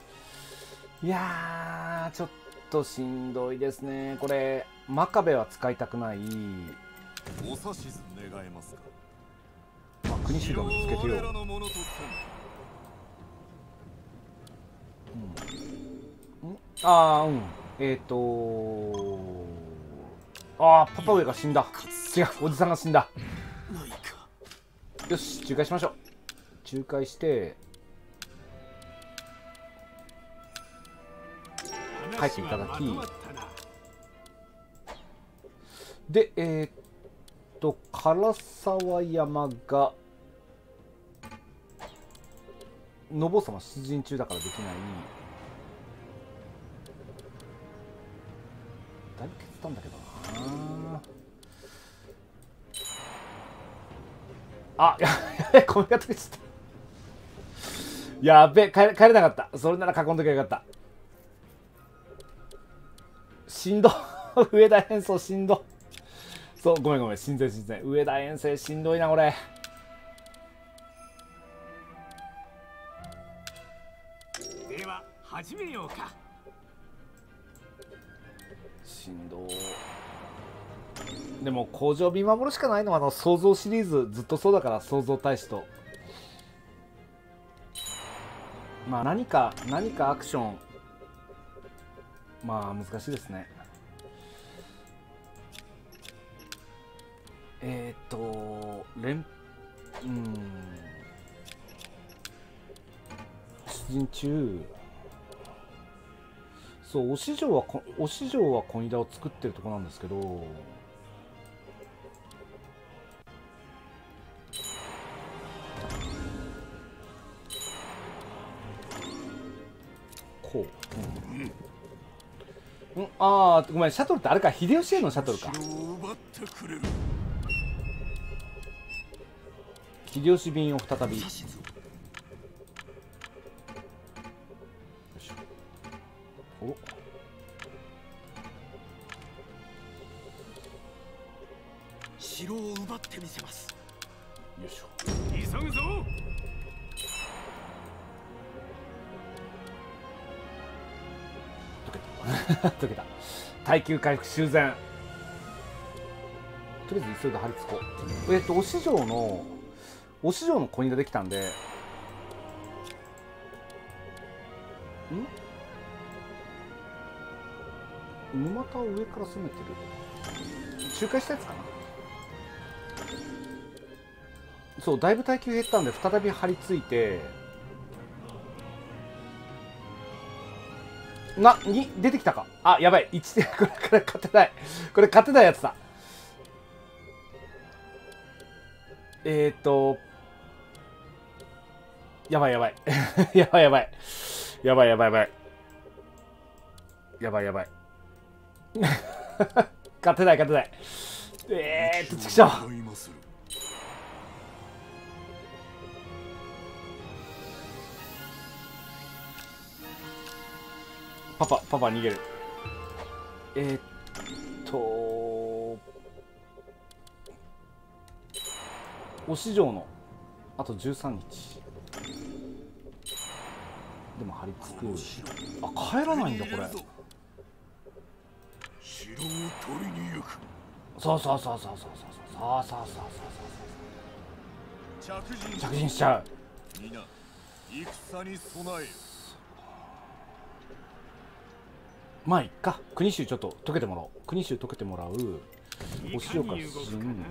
いやーちょっとしんどいですね。これ真壁は使いたくない。お指図願えますか？まあ国主でもつけてよ。我らのものとせん。ああうん。えっ、ー、とああパパ上が死んだ。違うおじさんが死んだ。よし仲介しましょう。仲介して。帰っていただき。でえっ、と唐沢山がのぼう様出陣中だからできない。だいぶ削ったんだけどあ。や やべ米が溶けちゃったやべ帰れ帰れなかった。それなら囲んどきゃよかった。しんど。上田変装しんど。そうごめんごめん。新鮮新鮮上田遠征しんどいなこれ。では始めようか。しんどでも工場見守るしかないのはあの創造シリーズずっとそうだから創造大使と。まあ何か何かアクション。まあ難しいですね。えっ、ー、と連うん。出陣中。そうお市場はお市場はコニダを作ってるとこなんですけど。こう。うん、うん、ああごめん。シャトルってあれか。秀吉へのシャトルか。秀吉便を再び。城を奪ってみせます。よいしょ。急ぐぞ 溶けた。耐久回復修繕。とりあえず急いで張り付こう。えっ、とお市場のお市場のコニダできたんで。ん？沼田を上から攻めてる？周回したやつかな？そうだいぶ耐久減ったんで再び張り付いてな、に、出てきたか。あ、やばい。1で、これ、これ勝てない。これ勝てないやつだ。えーと、やばいやばい。やばいやばい。やばいやばいやばい。やばいやばい。勝てない勝てない。えーっと、ちくしょう。パパ、パパ逃げる。えーっと、お市場の、あと13日。でも張り付く。城あ帰らないんだこれ。城を取りに行く。そうそうそうそうそうそうそうそうそうそう着陣着陣しちゃう。皆戦に備えよまあいっか。国衆ちょっと解けてもらおう。国衆解けてもらう。お塩かに動くかなうん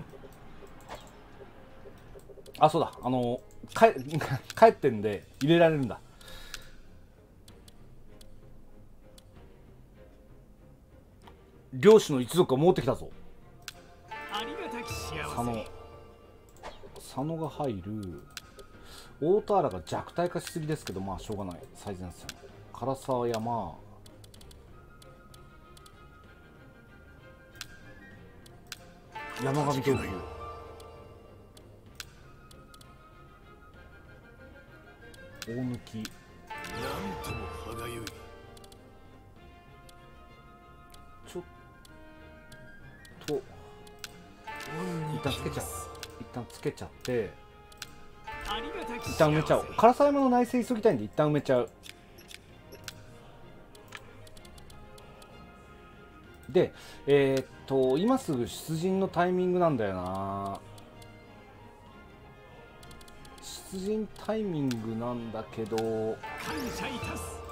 あそうだ。あの帰 帰ってんで入れられるんだ。漁師の一族が戻ってきたぞ。佐野。せ佐野が入る。大田原が弱体化しすぎですけどまあしょうがない。最前線。唐沢山山上豆腐大抜きなんとも歯がゆい。ちょっと。一旦つけちゃう。一旦つけちゃって。一旦埋めちゃおう。唐沢山の内政急ぎたいんで一旦埋めちゃうでえーっと今すぐ出陣のタイミングなんだよな。出陣タイミングなんだけど。感謝いたす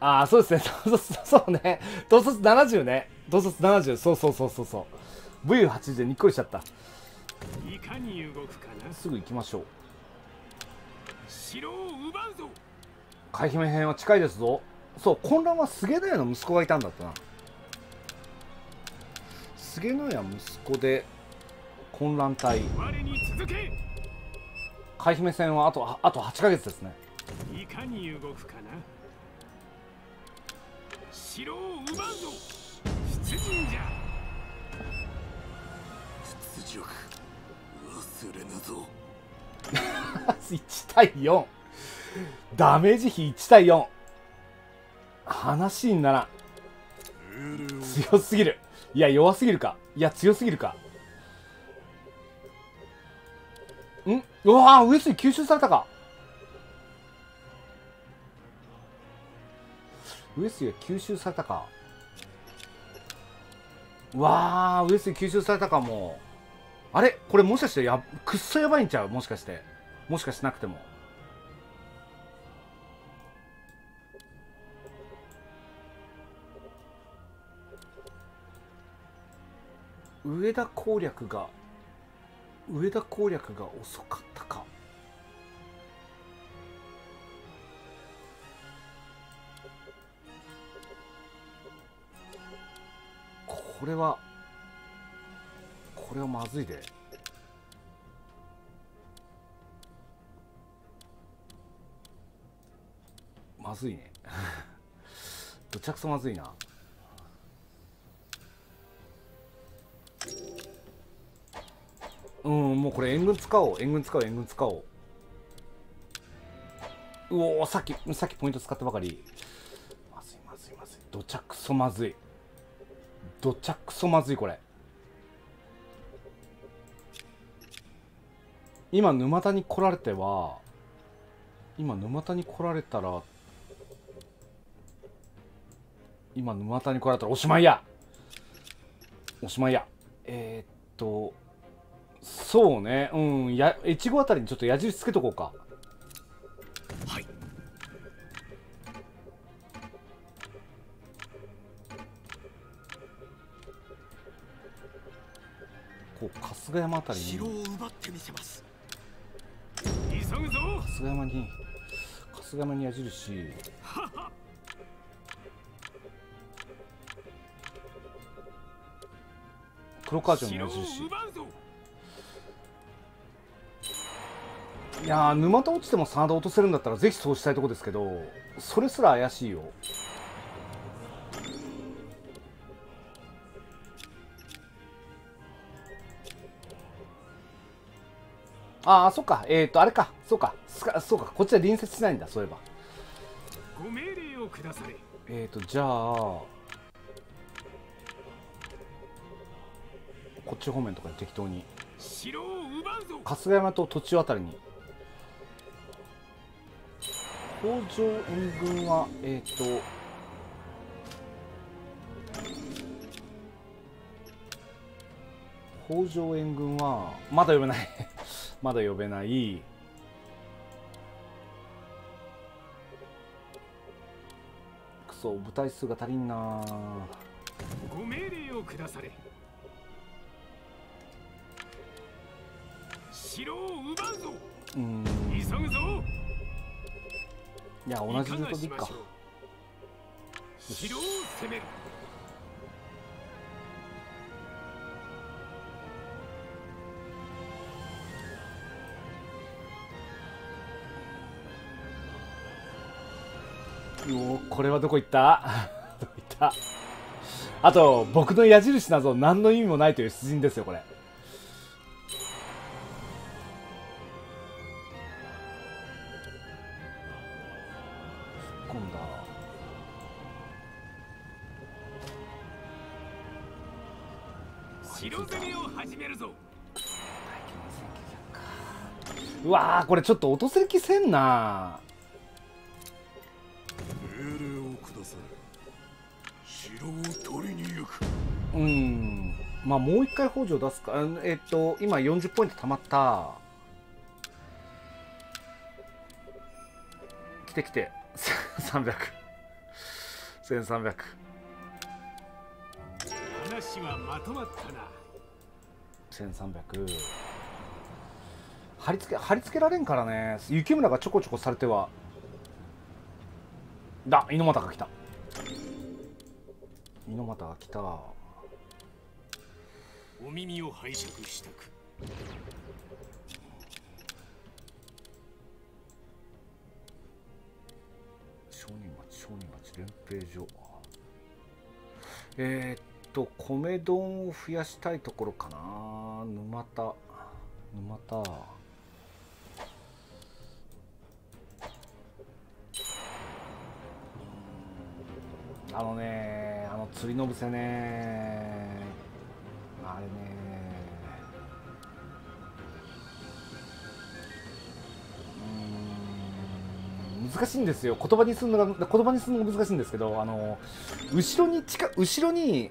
ああそうですね。そうそうそうね。統率70ね。統率70そうそうそうそうそう。VU8 でにっこりしちゃった。いかに動くかな。すぐ行きましょう。城を奪うぞ。海姫編は近いですぞ。そう混乱は菅野屋の息子がいたんだったな菅野屋息子で混乱隊海姫戦はあとあと8ヶ月ですね。いかに動くかな。城を奪うぞ。出陣じゃ屈辱忘れぬぞ。1対4ダメージ比1対4話にならん。強すぎるいや弱すぎるか。いや強すぎるか。ん？うわー上杉吸収されたか。上杉が吸収されたか。うわー上杉吸収されたかもあれ？これもしかしてやくっそやばいんちゃう？もしかして。もしかしなくても。上田攻略が上田攻略が遅かったか。これはこれはまずいで。まずいね どちゃくそまずいな。うんもうこれ援軍使おう。援軍使おう援軍使おう。うおさっきさっきポイント使ったばかり。まずいまずいまずい。どちゃくそまずい。どちゃくそまずいこれ。今沼田に来られては今沼田に来られたら今沼田に来られたらおしまいや。おしまいや。えー、っとそうね。うん。や越後あたりにちょっと矢印つけとこうか。はい。こう春日山あたりに。城を奪ってみせます。急ぐぞ春日山に春日山に矢印黒川町に城を矢印い。やー沼田落ちても真田落とせるんだったらぜひそうしたいとこですけどそれすら怪しいよ。ああそっか。えっ、ー、とあれか。そうか。そうか。こっちは隣接しないんだそういえば。ご命令を下され。えーとじゃあこっち方面とかに適当に。城を奪うぞ。春日山と途中あたりに。北条援軍はえっ、と北条援軍はまだ呼べない。まだ呼べない。くそ部隊数が足りんな。ご命令を下され城を奪うぞ。うん。急ぐぞ。いや同じルートでいいか。城を攻める。おーこれはどこ行った？どこ行った？あと僕の矢印など何の意味もないという出陣ですよこれうわーこれちょっと落とせる気せんな。命令を下され城を取りに行く。うん。まあもう一回北条出すか。えっと今40ポイント貯まった。来て来て。300 1300話はまとまったな。1300貼り付け貼り付けられんからね。雪村がちょこちょこされては。だ猪俣が来た。猪俣が来た。お耳を拝借したく。商人町商人町連兵所。えー、っと米丼を増やしたいところかな。沼田沼田あのねあの釣りのぶせね。あれね。うん。難しいんですよ。言葉にするのが言葉にするのが難しいんですけどあの後ろに近後ろに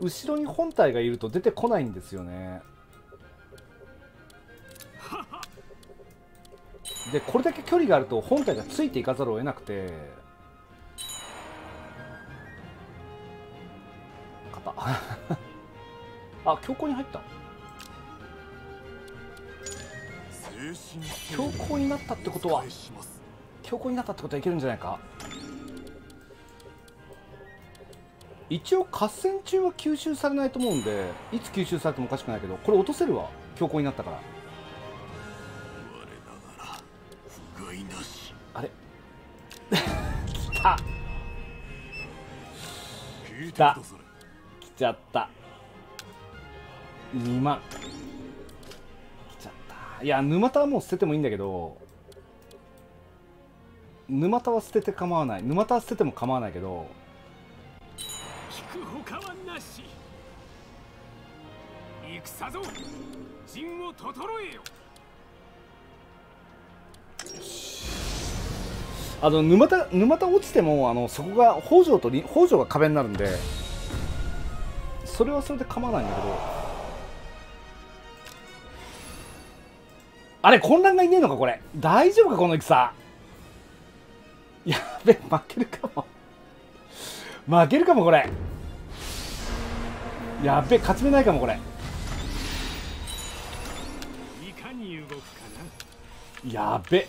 後ろに本体がいると出てこないんですよね。でこれだけ距離があると本体がついていかざるを得なくて。あ強行に入った。強行になったってことは強行になったってことはいけるんじゃないか。一応合戦中は吸収されないと思うんでいつ吸収されてもおかしくないけどこれ落とせるわ。強行になったから。あれ？来た。聞いてくだされ来ちゃった。2万。来ちゃった。いや沼田はもう捨ててもいいんだけど沼田は捨てて構わない。沼田は捨てても構わないけど聞くほかはなし。戦ぞ。陣を整えよ。あの沼田沼田落ちてもあのそこが北条とり北条が壁になるんでそれはそれで構わないんだけどあれ混乱がいねえのかこれ。大丈夫かこの戦。やべ負けるかも。負けるかもこれ。やべ勝ち目ないかもこれ。いかに動くかな。やべ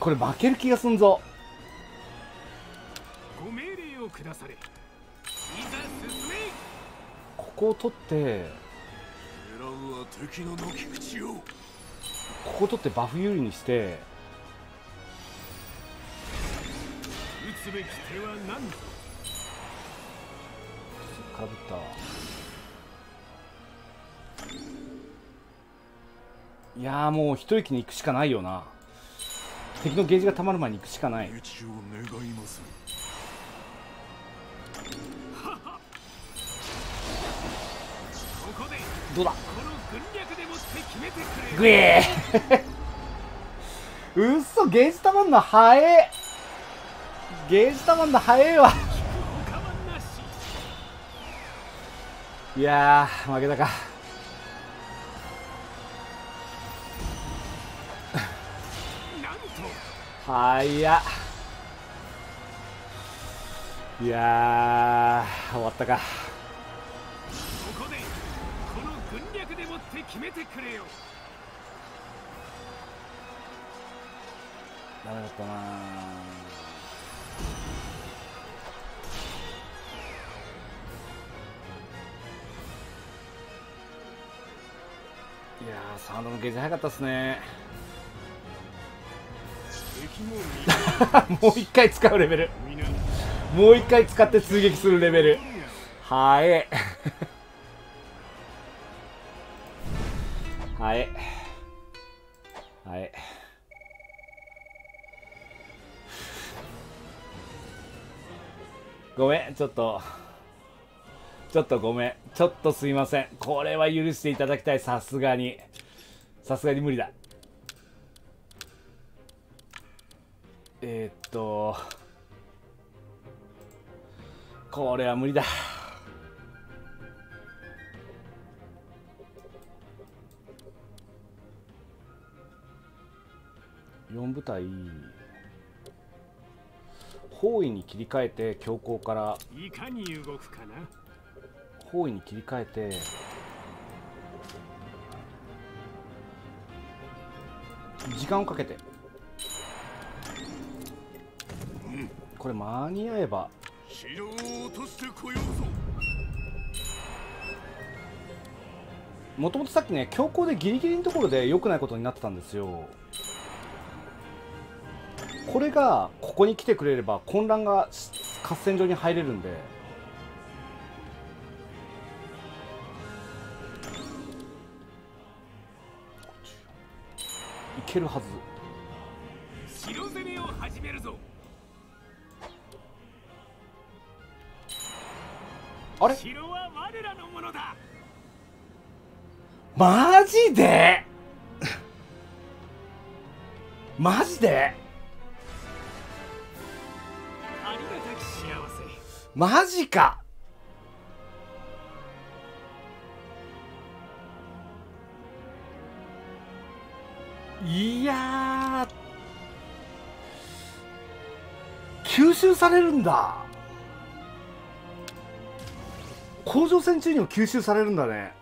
これ負ける気がすんぞ。ご命令を下され。いざ進め。ここを取ってここを取ってバフ有利にして。打つべき手は何ぞ。空振った。いやーもう一息に行くしかないよな。敵のゲージが溜まる前に行くしかないどうだ？グエー。うっそゲージたまんの早えゲージたまんの早えわいやー負けたか。なんと。早っ。いやー終わったか決めてくれよ。ダメだったな。ーいやーサウンドのゲージ早かったっすね。敵も もう一回使うレベル。もう一回使って追撃するレベル。はえはい。はい。ごめんちょっと。ちょっとごめん。ちょっとすいません。これは許していただきたい。さすがに。さすがに無理だ。えー、っと。これは無理だ。隊包囲に切り替えて強行からいかに動くかな。包囲に切り替えて時間をかけて。これ間に合えば。城を落としてこようぞ。もともとさっきね強行でギリギリのところで良くないことになってたんですよこれがここに来てくれれば混乱がし合戦場に入れるんで。いけるはず。城攻めを始めるぞ。あれ？城は我らのものだ。マジで？マジで？マジか。いやー。吸収されるんだ。甲状腺中にも吸収されるんだね。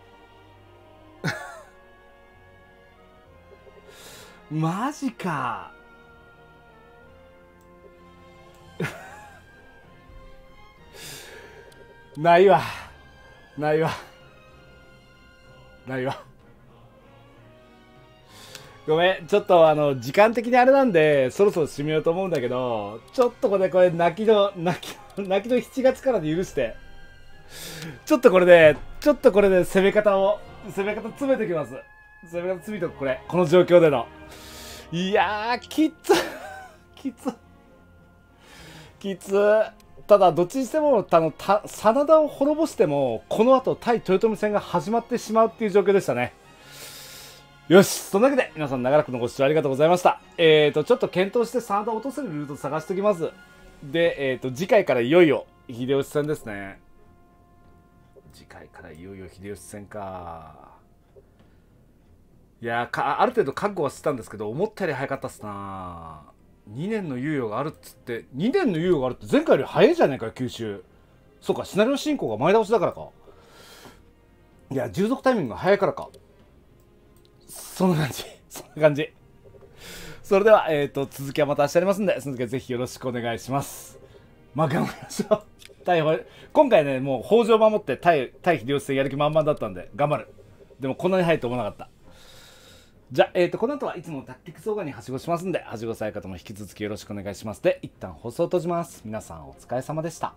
マジかないわ。ないわ。ないわ。ごめん。ちょっとあの時間的にあれなんでそろそろ締めようと思うんだけどちょっとこれこれ泣きの泣き泣きの7月からで許して。ちょっとこれでちょっとこれで攻め方を攻め方詰めてきます。攻め方詰めておくこれ。この状況での。いやーきつきつきつただどっちにしてもあのた真田を滅ぼしてもこの後対豊臣戦が始まってしまうっていう状況でしたね。よしそんなわけで皆さん長らくのご視聴ありがとうございました。えーとちょっと検討して真田を落とせるルート探しておきます。でえーと次回からいよいよ秀吉戦ですね。次回からいよいよ秀吉戦か。いやーかある程度覚悟はしてたんですけど思ったより早かったっすな2年の猶予があるっつって2年の猶予があるって前回より早いじゃねえかよ九州。そうかシナリオ進行が前倒しだからか。いや従属タイミングが早いからか。そんな感じ。そんな感じ。それでは、えー、と続きはまた明日ありますんでその時はぜひよろしくお願いします。まあ頑張りましょう。対今回ねもう北条守って対対秀吉戦やる気満々だったんで頑張る。でもこんなに早いと思わなかった。じゃあ、えー、とこの後はいつもの卓球総合にはしごしますんではしごさえ方も引き続きよろしくお願いします。で一旦放送を閉じます。皆さんお疲れ様でした。